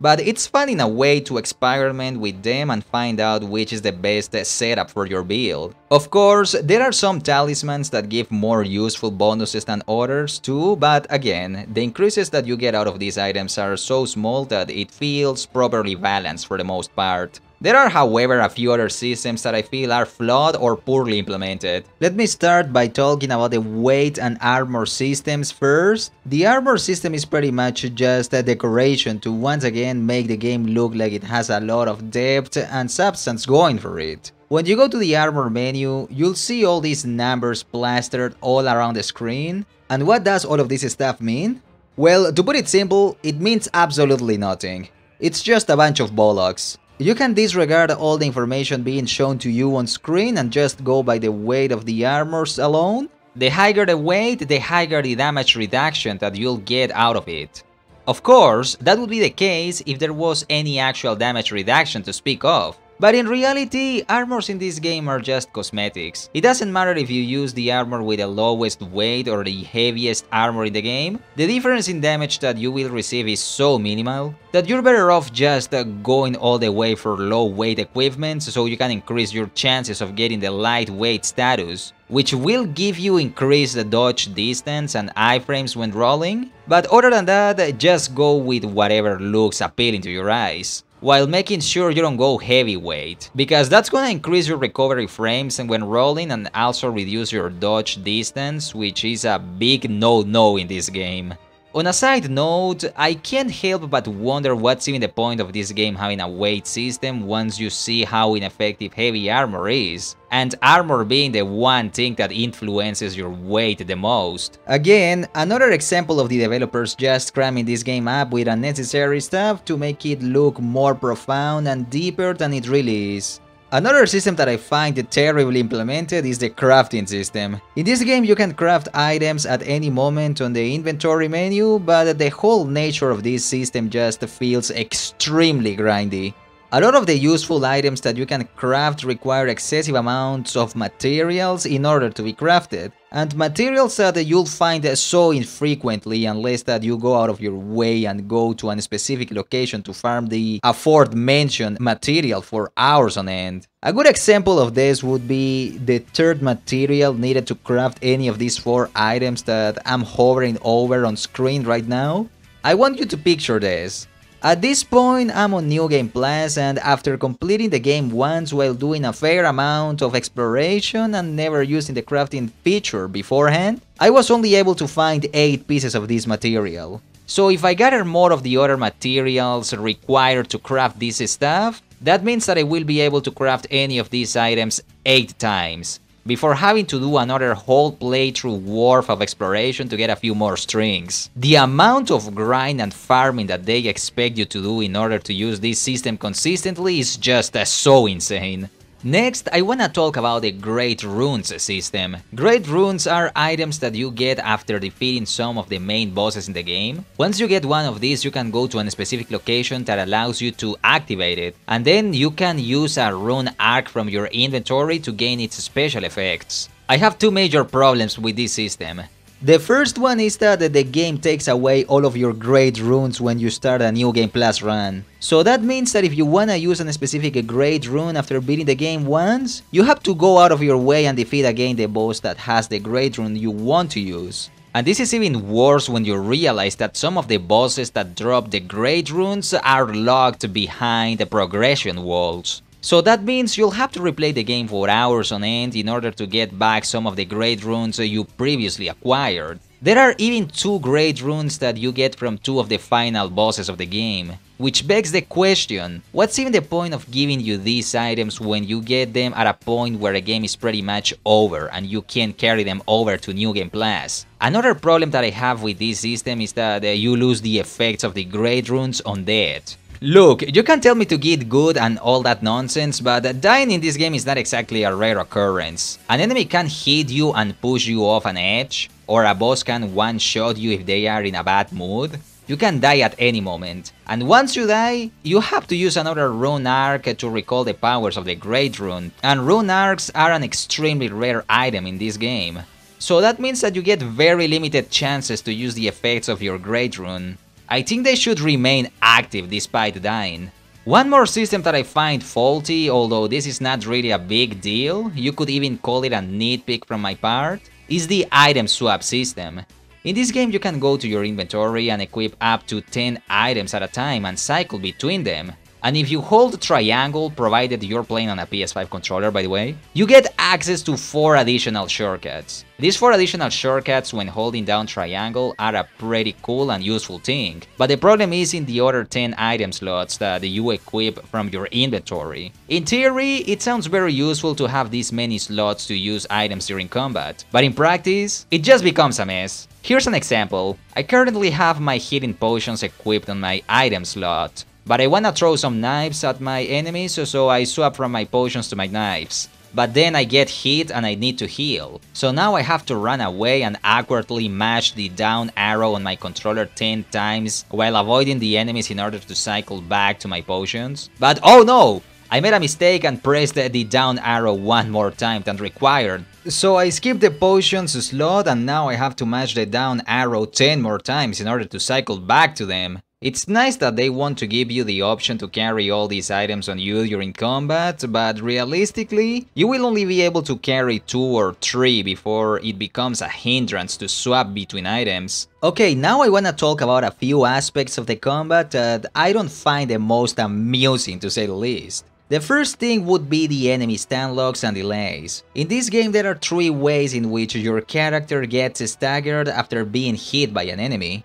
But it's fun in a way to experiment with them and find out which is the best setup for your build. Of course, there are some talismans that give more useful bonuses than others too, but again, the increases that you get out of these items are so small that it feels properly balanced for the most part. There are however a few other systems that I feel are flawed or poorly implemented. Let me start by talking about the weight and armor systems first. The armor system is pretty much just a decoration to once again make the game look like it has a lot of depth and substance going for it. When you go to the armor menu, you'll see all these numbers plastered all around the screen. And what does all of this stuff mean? Well, to put it simple, it means absolutely nothing. It's just a bunch of bollocks. You can disregard all the information being shown to you on screen and just go by the weight of the armors alone. The higher the weight, the higher the damage reduction that you'll get out of it. Of course, that would be the case if there was any actual damage reduction to speak of. But in reality, armors in this game are just cosmetics. It doesn't matter if you use the armor with the lowest weight or the heaviest armor in the game, the difference in damage that you will receive is so minimal that you're better off just uh, going all the way for low weight equipment so you can increase your chances of getting the lightweight status which will give you increased dodge distance and iframes when rolling, but other than that, just go with whatever looks appealing to your eyes while making sure you don't go heavyweight, because that's gonna increase your recovery frames and when rolling and also reduce your dodge distance, which is a big no-no in this game. On a side note, I can't help but wonder what's even the point of this game having a weight system once you see how ineffective heavy armor is, and armor being the one thing that influences your weight the most. Again, another example of the developers just cramming this game up with unnecessary stuff to make it look more profound and deeper than it really is. Another system that I find terribly implemented is the crafting system. In this game you can craft items at any moment on the inventory menu, but the whole nature of this system just feels extremely grindy. A lot of the useful items that you can craft require excessive amounts of materials in order to be crafted, and materials that you'll find so infrequently unless that you go out of your way and go to a specific location to farm the aforementioned material for hours on end. A good example of this would be the third material needed to craft any of these four items that I'm hovering over on screen right now. I want you to picture this. At this point, I'm on New Game Plus and after completing the game once while doing a fair amount of exploration and never using the crafting feature beforehand, I was only able to find 8 pieces of this material. So if I gather more of the other materials required to craft this stuff, that means that I will be able to craft any of these items 8 times before having to do another whole playthrough worth of exploration to get a few more strings. The amount of grind and farming that they expect you to do in order to use this system consistently is just uh, so insane. Next, I wanna talk about the Great Runes system. Great Runes are items that you get after defeating some of the main bosses in the game. Once you get one of these, you can go to a specific location that allows you to activate it, and then you can use a rune arc from your inventory to gain its special effects. I have two major problems with this system. The first one is that the game takes away all of your great runes when you start a new game plus run. So that means that if you wanna use a specific great rune after beating the game once, you have to go out of your way and defeat again the boss that has the great rune you want to use. And this is even worse when you realize that some of the bosses that drop the great runes are locked behind the progression walls. So that means you'll have to replay the game for hours on end in order to get back some of the great runes you previously acquired. There are even two great runes that you get from two of the final bosses of the game, which begs the question, what's even the point of giving you these items when you get them at a point where the game is pretty much over and you can't carry them over to New Game Plus? Another problem that I have with this system is that uh, you lose the effects of the great runes on death. Look, you can tell me to get good and all that nonsense, but dying in this game is not exactly a rare occurrence. An enemy can hit you and push you off an edge, or a boss can one-shot you if they are in a bad mood. You can die at any moment, and once you die, you have to use another rune arc to recall the powers of the Great Rune, and rune arcs are an extremely rare item in this game. So that means that you get very limited chances to use the effects of your Great Rune. I think they should remain active despite dying. One more system that I find faulty, although this is not really a big deal, you could even call it a nitpick from my part, is the item swap system. In this game you can go to your inventory and equip up to 10 items at a time and cycle between them. And if you hold triangle, provided you're playing on a PS5 controller by the way, you get access to 4 additional shortcuts. These 4 additional shortcuts when holding down triangle are a pretty cool and useful thing, but the problem is in the other 10 item slots that you equip from your inventory. In theory, it sounds very useful to have these many slots to use items during combat, but in practice, it just becomes a mess. Here's an example, I currently have my healing potions equipped on my item slot, but I wanna throw some knives at my enemies, so I swap from my potions to my knives. But then I get hit and I need to heal. So now I have to run away and awkwardly mash the down arrow on my controller 10 times while avoiding the enemies in order to cycle back to my potions. But oh no! I made a mistake and pressed the down arrow one more time than required. So I skipped the potions slot and now I have to mash the down arrow 10 more times in order to cycle back to them. It's nice that they want to give you the option to carry all these items on you during combat, but realistically, you will only be able to carry 2 or 3 before it becomes a hindrance to swap between items. Okay, now I wanna talk about a few aspects of the combat that I don't find the most amusing to say the least. The first thing would be the enemy stun locks and delays. In this game there are three ways in which your character gets staggered after being hit by an enemy.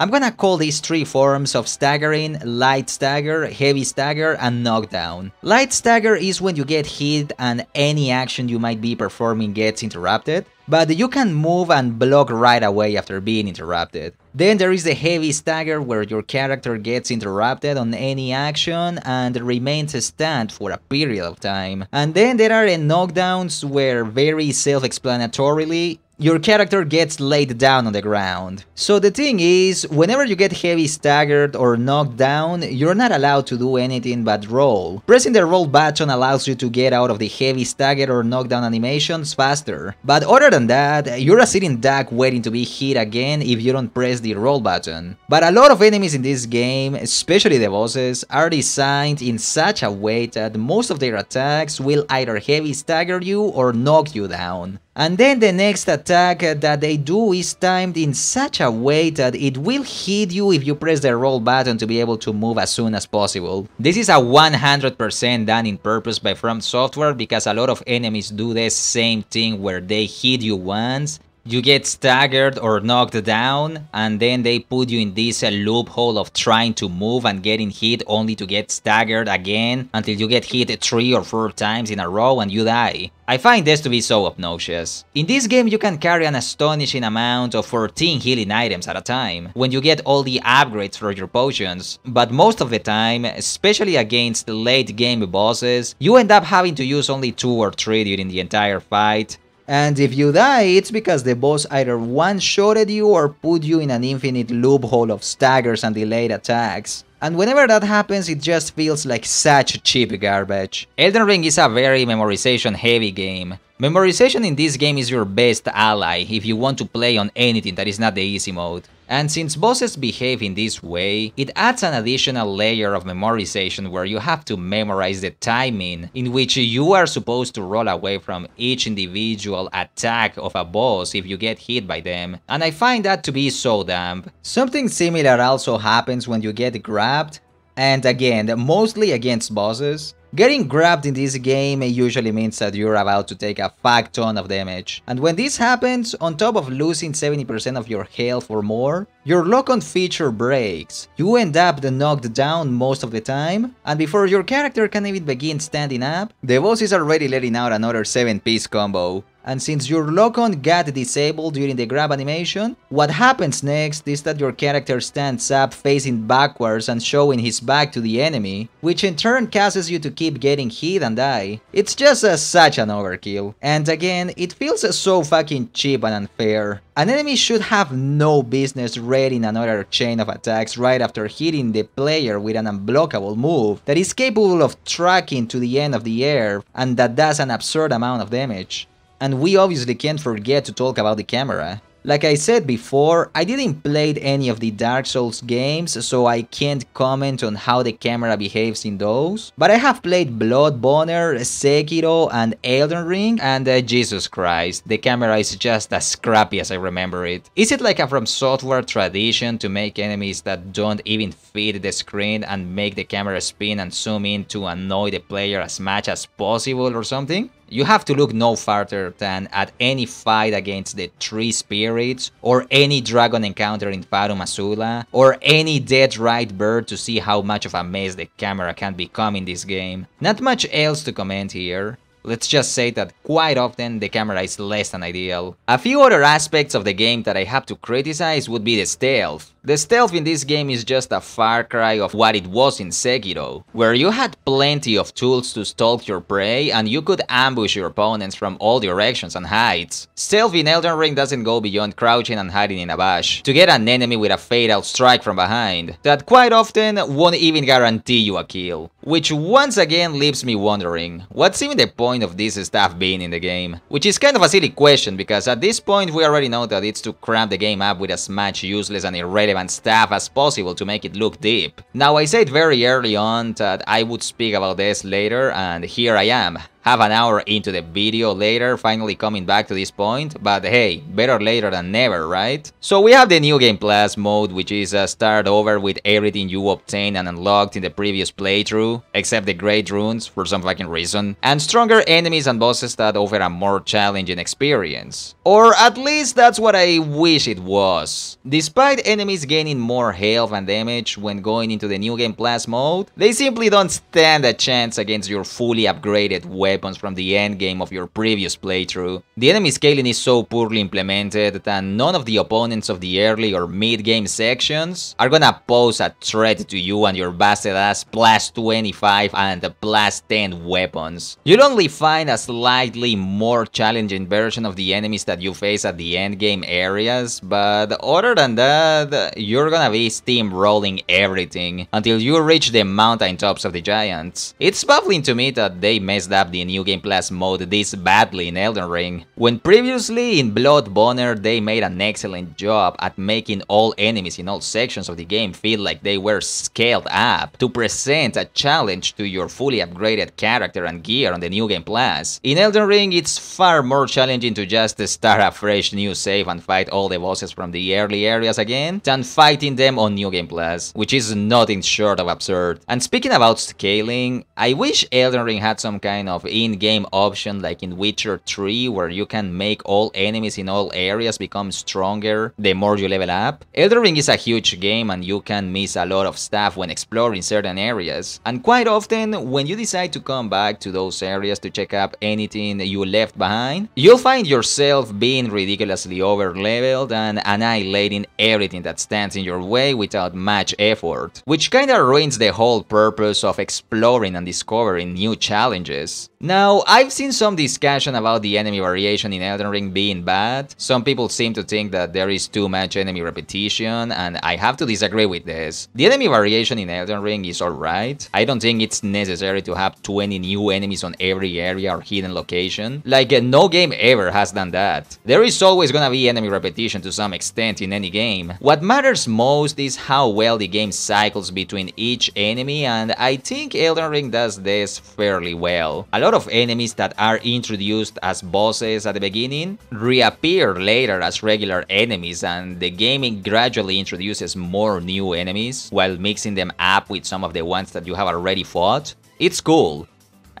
I'm gonna call these three forms of staggering light stagger, heavy stagger, and knockdown. Light stagger is when you get hit and any action you might be performing gets interrupted, but you can move and block right away after being interrupted. Then there is the heavy stagger where your character gets interrupted on any action and remains stand for a period of time. And then there are knockdowns where very self-explanatorily your character gets laid down on the ground. So the thing is, whenever you get heavy staggered or knocked down, you're not allowed to do anything but roll. Pressing the roll button allows you to get out of the heavy stagger or knockdown animations faster. But other than that, you're a sitting duck waiting to be hit again if you don't press the roll button. But a lot of enemies in this game, especially the bosses, are designed in such a way that most of their attacks will either heavy stagger you or knock you down. And then the next attack that they do is timed in such a way that it will hit you if you press the roll button to be able to move as soon as possible. This is a 100% done in purpose by From Software because a lot of enemies do the same thing where they hit you once you get staggered or knocked down and then they put you in this uh, loophole of trying to move and getting hit only to get staggered again until you get hit 3 or 4 times in a row and you die. I find this to be so obnoxious. In this game you can carry an astonishing amount of 14 healing items at a time, when you get all the upgrades for your potions, but most of the time, especially against late game bosses, you end up having to use only 2 or 3 during the entire fight, and if you die, it's because the boss either one-shotted you or put you in an infinite loophole of staggers and delayed attacks. And whenever that happens, it just feels like such cheap garbage. Elden Ring is a very memorization heavy game. Memorization in this game is your best ally if you want to play on anything that is not the easy mode. And since bosses behave in this way, it adds an additional layer of memorization where you have to memorize the timing in which you are supposed to roll away from each individual attack of a boss if you get hit by them, and I find that to be so dumb. Something similar also happens when you get grabbed, and again, mostly against bosses. Getting grabbed in this game usually means that you're about to take a fuck ton of damage. And when this happens, on top of losing 70% of your health or more, your lock-on feature breaks. You end up knocked down most of the time, and before your character can even begin standing up, the boss is already letting out another 7-piece combo and since your lock-on got disabled during the grab animation, what happens next is that your character stands up facing backwards and showing his back to the enemy, which in turn causes you to keep getting hit and die. It's just a, such an overkill. And again, it feels so fucking cheap and unfair. An enemy should have no business raiding another chain of attacks right after hitting the player with an unblockable move that is capable of tracking to the end of the air and that does an absurd amount of damage. And we obviously can't forget to talk about the camera. Like I said before, I didn't play any of the Dark Souls games, so I can't comment on how the camera behaves in those. But I have played Bloodborne, Sekiro, and Elden Ring, and uh, Jesus Christ, the camera is just as crappy as I remember it. Is it like a From Software tradition to make enemies that don't even fit the screen and make the camera spin and zoom in to annoy the player as much as possible or something? You have to look no farther than at any fight against the Tree Spirits, or any dragon encounter in Farum Azula, or any Deathrite Bird to see how much of a mess the camera can become in this game. Not much else to comment here. Let's just say that quite often the camera is less than ideal. A few other aspects of the game that I have to criticize would be the stealth. The stealth in this game is just a far cry of what it was in Sekiro, where you had plenty of tools to stalk your prey and you could ambush your opponents from all directions and heights. Stealth in Elden Ring doesn't go beyond crouching and hiding in a bush, to get an enemy with a fatal strike from behind, that quite often won't even guarantee you a kill. Which once again leaves me wondering, what's even the point of this stuff being in the game? Which is kind of a silly question because at this point we already know that it's to cram the game up with as much useless and irrelevant relevant stuff as possible to make it look deep. Now I said very early on that I would speak about this later and here I am. Half an hour into the video later, finally coming back to this point, but hey, better later than never, right? So we have the New Game Plus mode, which is a start over with everything you obtained and unlocked in the previous playthrough, except the Great Runes, for some fucking reason, and stronger enemies and bosses that offer a more challenging experience. Or at least that's what I wish it was. Despite enemies gaining more health and damage when going into the New Game Plus mode, they simply don't stand a chance against your fully upgraded weapons from the endgame of your previous playthrough. The enemy scaling is so poorly implemented that none of the opponents of the early or mid-game sections are gonna pose a threat to you and your busted ass plus 25 and plus 10 weapons. You'll only find a slightly more challenging version of the enemies that you face at the endgame areas, but other than that, you're gonna be steamrolling everything until you reach the mountain tops of the giants. It's baffling to me that they messed up the New Game Plus mode this badly in Elden Ring, when previously in Bloodborne they made an excellent job at making all enemies in all sections of the game feel like they were scaled up to present a challenge to your fully upgraded character and gear on the New Game Plus. In Elden Ring it's far more challenging to just start a fresh new save and fight all the bosses from the early areas again than fighting them on New Game Plus, which is nothing short of absurd. And speaking about scaling, I wish Elden Ring had some kind of in-game option like in Witcher 3 where you can make all enemies in all areas become stronger the more you level up. Elden Ring is a huge game and you can miss a lot of stuff when exploring certain areas. And quite often, when you decide to come back to those areas to check up anything you left behind, you'll find yourself being ridiculously over-leveled and annihilating everything that stands in your way without much effort, which kinda ruins the whole purpose of exploring and discovering new challenges. Now, I've seen some discussion about the enemy variation in Elden Ring being bad. Some people seem to think that there is too much enemy repetition, and I have to disagree with this. The enemy variation in Elden Ring is alright. I don't think it's necessary to have 20 new enemies on every area or hidden location. Like, uh, no game ever has done that. There is always gonna be enemy repetition to some extent in any game. What matters most is how well the game cycles between each enemy, and I think Elden Ring does this fairly well. A lot of enemies that are introduced as bosses at the beginning reappear later as regular enemies and the game gradually introduces more new enemies while mixing them up with some of the ones that you have already fought. It's cool.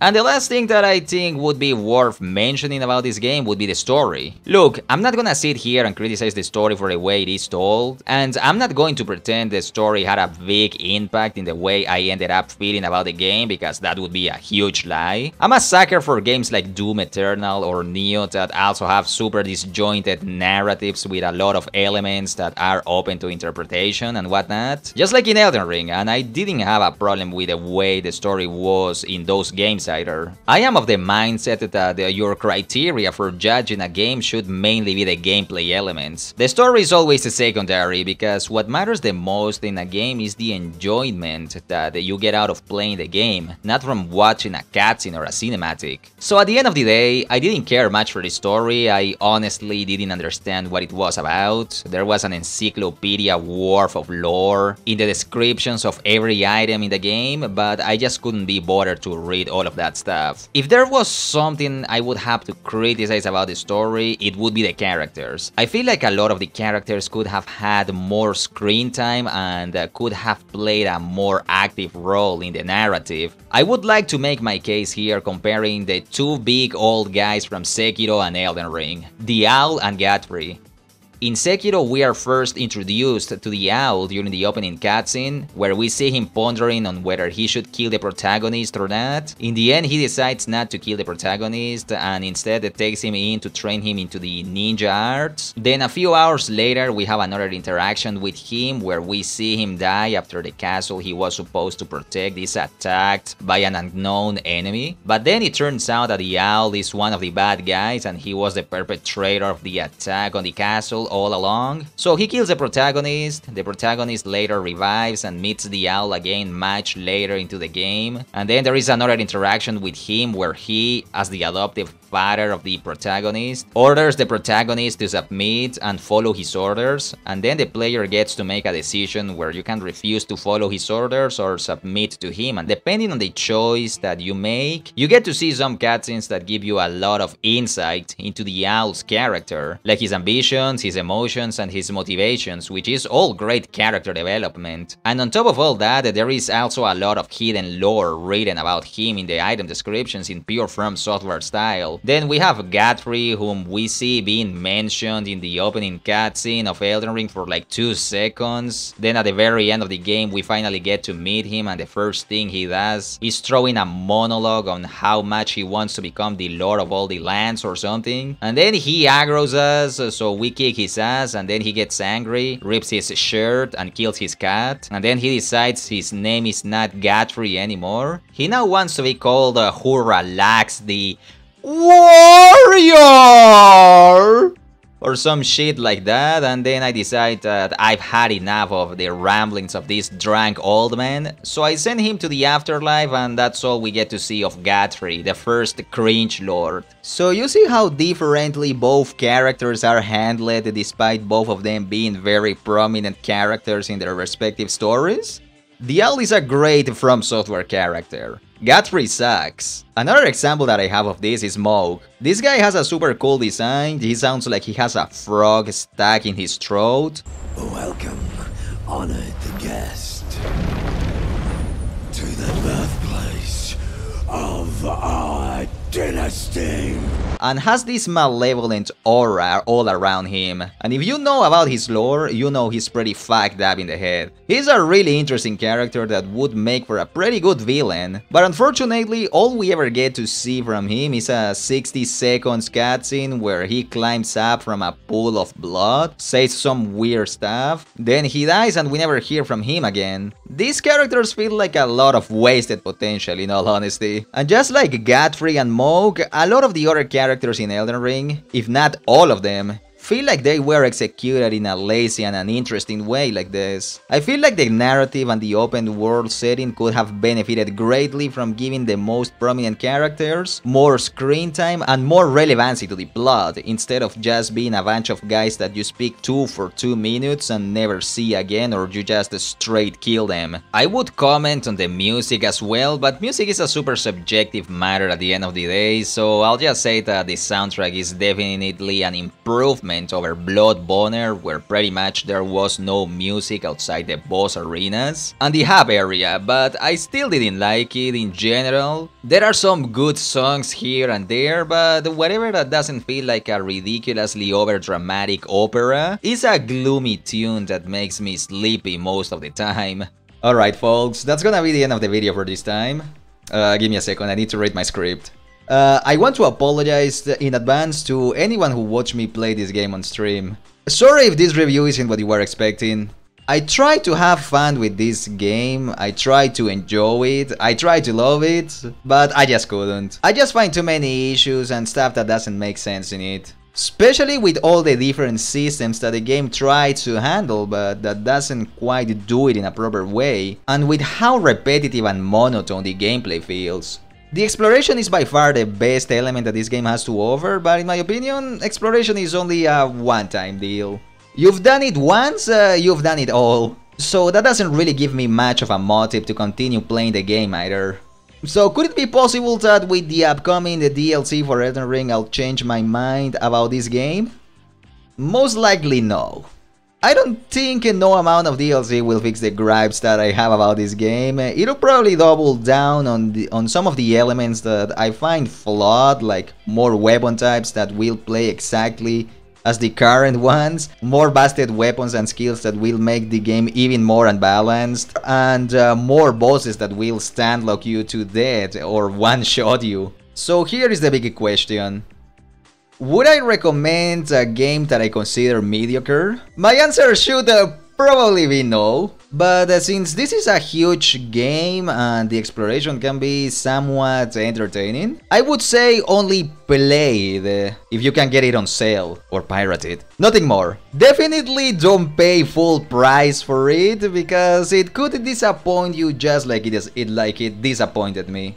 And the last thing that I think would be worth mentioning about this game would be the story. Look, I'm not gonna sit here and criticize the story for the way it is told, and I'm not going to pretend the story had a big impact in the way I ended up feeling about the game, because that would be a huge lie. I'm a sucker for games like Doom Eternal or Nioh that also have super disjointed narratives with a lot of elements that are open to interpretation and whatnot. Just like in Elden Ring, and I didn't have a problem with the way the story was in those games either. I am of the mindset that uh, your criteria for judging a game should mainly be the gameplay elements. The story is always secondary because what matters the most in a game is the enjoyment that you get out of playing the game, not from watching a cutscene or a cinematic. So at the end of the day, I didn't care much for the story, I honestly didn't understand what it was about. There was an encyclopedia worth of lore in the descriptions of every item in the game, but I just couldn't be bothered to read all of that stuff. If there was something I would have to criticize about the story, it would be the characters. I feel like a lot of the characters could have had more screen time and uh, could have played a more active role in the narrative. I would like to make my case here comparing the two big old guys from Sekiro and Elden Ring, the Owl and Godfrey. In Sekiro, we are first introduced to the owl during the opening cutscene, where we see him pondering on whether he should kill the protagonist or not. In the end, he decides not to kill the protagonist, and instead takes him in to train him into the ninja arts. Then a few hours later, we have another interaction with him, where we see him die after the castle he was supposed to protect is attacked by an unknown enemy. But then it turns out that the owl is one of the bad guys, and he was the perpetrator of the attack on the castle all along. So he kills the protagonist, the protagonist later revives and meets the owl again much later into the game, and then there is another interaction with him where he, as the adoptive father of the protagonist, orders the protagonist to submit and follow his orders, and then the player gets to make a decision where you can refuse to follow his orders or submit to him, and depending on the choice that you make, you get to see some cutscenes that give you a lot of insight into the owl's character, like his ambitions, his emotions, and his motivations, which is all great character development. And on top of all that, there is also a lot of hidden lore written about him in the item descriptions in pure From Software style, then we have Godfrey, whom we see being mentioned in the opening cutscene of Elden Ring for like 2 seconds. Then at the very end of the game we finally get to meet him and the first thing he does is throwing a monologue on how much he wants to become the lord of all the lands or something. And then he aggroes us, so we kick his ass and then he gets angry, rips his shirt and kills his cat. And then he decides his name is not Godfrey anymore. He now wants to be called uh, Hoarah Loux, the warrior or some shit like that and then I decide that I've had enough of the ramblings of this drunk old man so I send him to the afterlife and that's all we get to see of Godfrey, the first cringe lord. So you see how differently both characters are handled despite both of them being very prominent characters in their respective stories? The Owl is a great From Software character. Godfrey sucks. Another example that I have of this is Mohg. This guy has a super cool design, he sounds like he has a frog stuck in his throat. Welcome, honored guest, to the birthplace of our dynasty and has this malevolent aura all around him. And if you know about his lore, you know he's pretty fucked up in the head. He's a really interesting character that would make for a pretty good villain, but unfortunately all we ever get to see from him is a 60 seconds cutscene where he climbs up from a pool of blood, says some weird stuff, then he dies and we never hear from him again. These characters feel like a lot of wasted potential in all honesty. And just like Godfrey and Mohg, a lot of the other characters in Elden Ring, if not all of them, feel like they were executed in a lazy and uninteresting way like this. I feel like the narrative and the open world setting could have benefited greatly from giving the most prominent characters more screen time and more relevancy to the plot, instead of just being a bunch of guys that you speak to for 2 minutes and never see again or you just straight kill them. I would comment on the music as well, but music is a super subjective matter at the end of the day, so I'll just say that the soundtrack is definitely an improvement over Bloodborne, where pretty much there was no music outside the boss arenas, and the hub area, but I still didn't like it in general. There are some good songs here and there, but whatever that doesn't feel like a ridiculously overdramatic opera is a gloomy tune that makes me sleepy most of the time. Alright folks, that's gonna be the end of the video for this time. Uh, give me a second, I need to read my script. Uh, I want to apologize in advance to anyone who watched me play this game on stream. Sorry if this review isn't what you were expecting. I try to have fun with this game, I try to enjoy it, I try to love it, but I just couldn't. I just find too many issues and stuff that doesn't make sense in it. Especially with all the different systems that the game tries to handle but that doesn't quite do it in a proper way, and with how repetitive and monotone the gameplay feels. The exploration is by far the best element that this game has to offer, but in my opinion, exploration is only a one-time deal. You've done it once, uh, you've done it all. So that doesn't really give me much of a motive to continue playing the game either. So could it be possible that with the upcoming DLC for Elden Ring I'll change my mind about this game? Most likely no. I don't think no amount of DLC will fix the gripes that I have about this game. It'll probably double down on the, on some of the elements that I find flawed, like more weapon types that will play exactly as the current ones, more busted weapons and skills that will make the game even more unbalanced, and uh, more bosses that will stun lock you to death or one-shot you. So here is the big question. Would I recommend a game that I consider mediocre? My answer should uh, probably be no. But uh, since this is a huge game and the exploration can be somewhat entertaining, I would say only play it if you can get it on sale or pirate it. Nothing more. Definitely don't pay full price for it because it could disappoint you just like it is it like it disappointed me.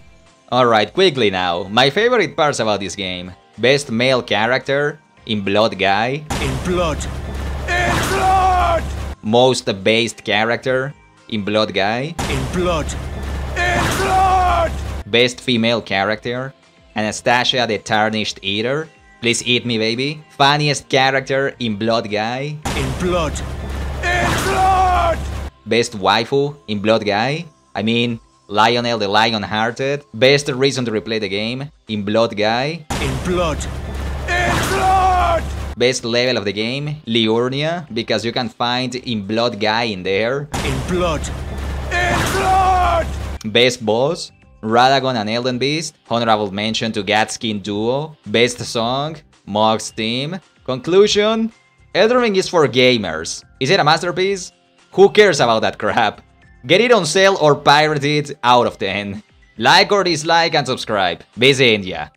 Alright, quickly now. My favorite parts about this game. Best male character in Blood Guy. In blood. In blood! Most based character in Blood Guy. In blood. In blood! Best female character. Anastasia the Tarnished Eater. Please eat me, baby. Funniest character in Blood Guy. In blood. In blood! Best waifu in Blood Guy. I mean, Lionel the Lion-Hearted. Best reason to replay the game in Blood Guy. In blood. In blood! Best level of the game, Liurnia, because you can find in Blood Guy in there. In blood. In blood! Best boss, Radagon and Elden Beast. Honorable mention to Godskin Duo. Best song, Mohg's Team. Conclusion, Elden Ring is for gamers. Is it a masterpiece? Who cares about that crap? Get it on sale or pirate it out of 10. Like or dislike and subscribe. Busy India.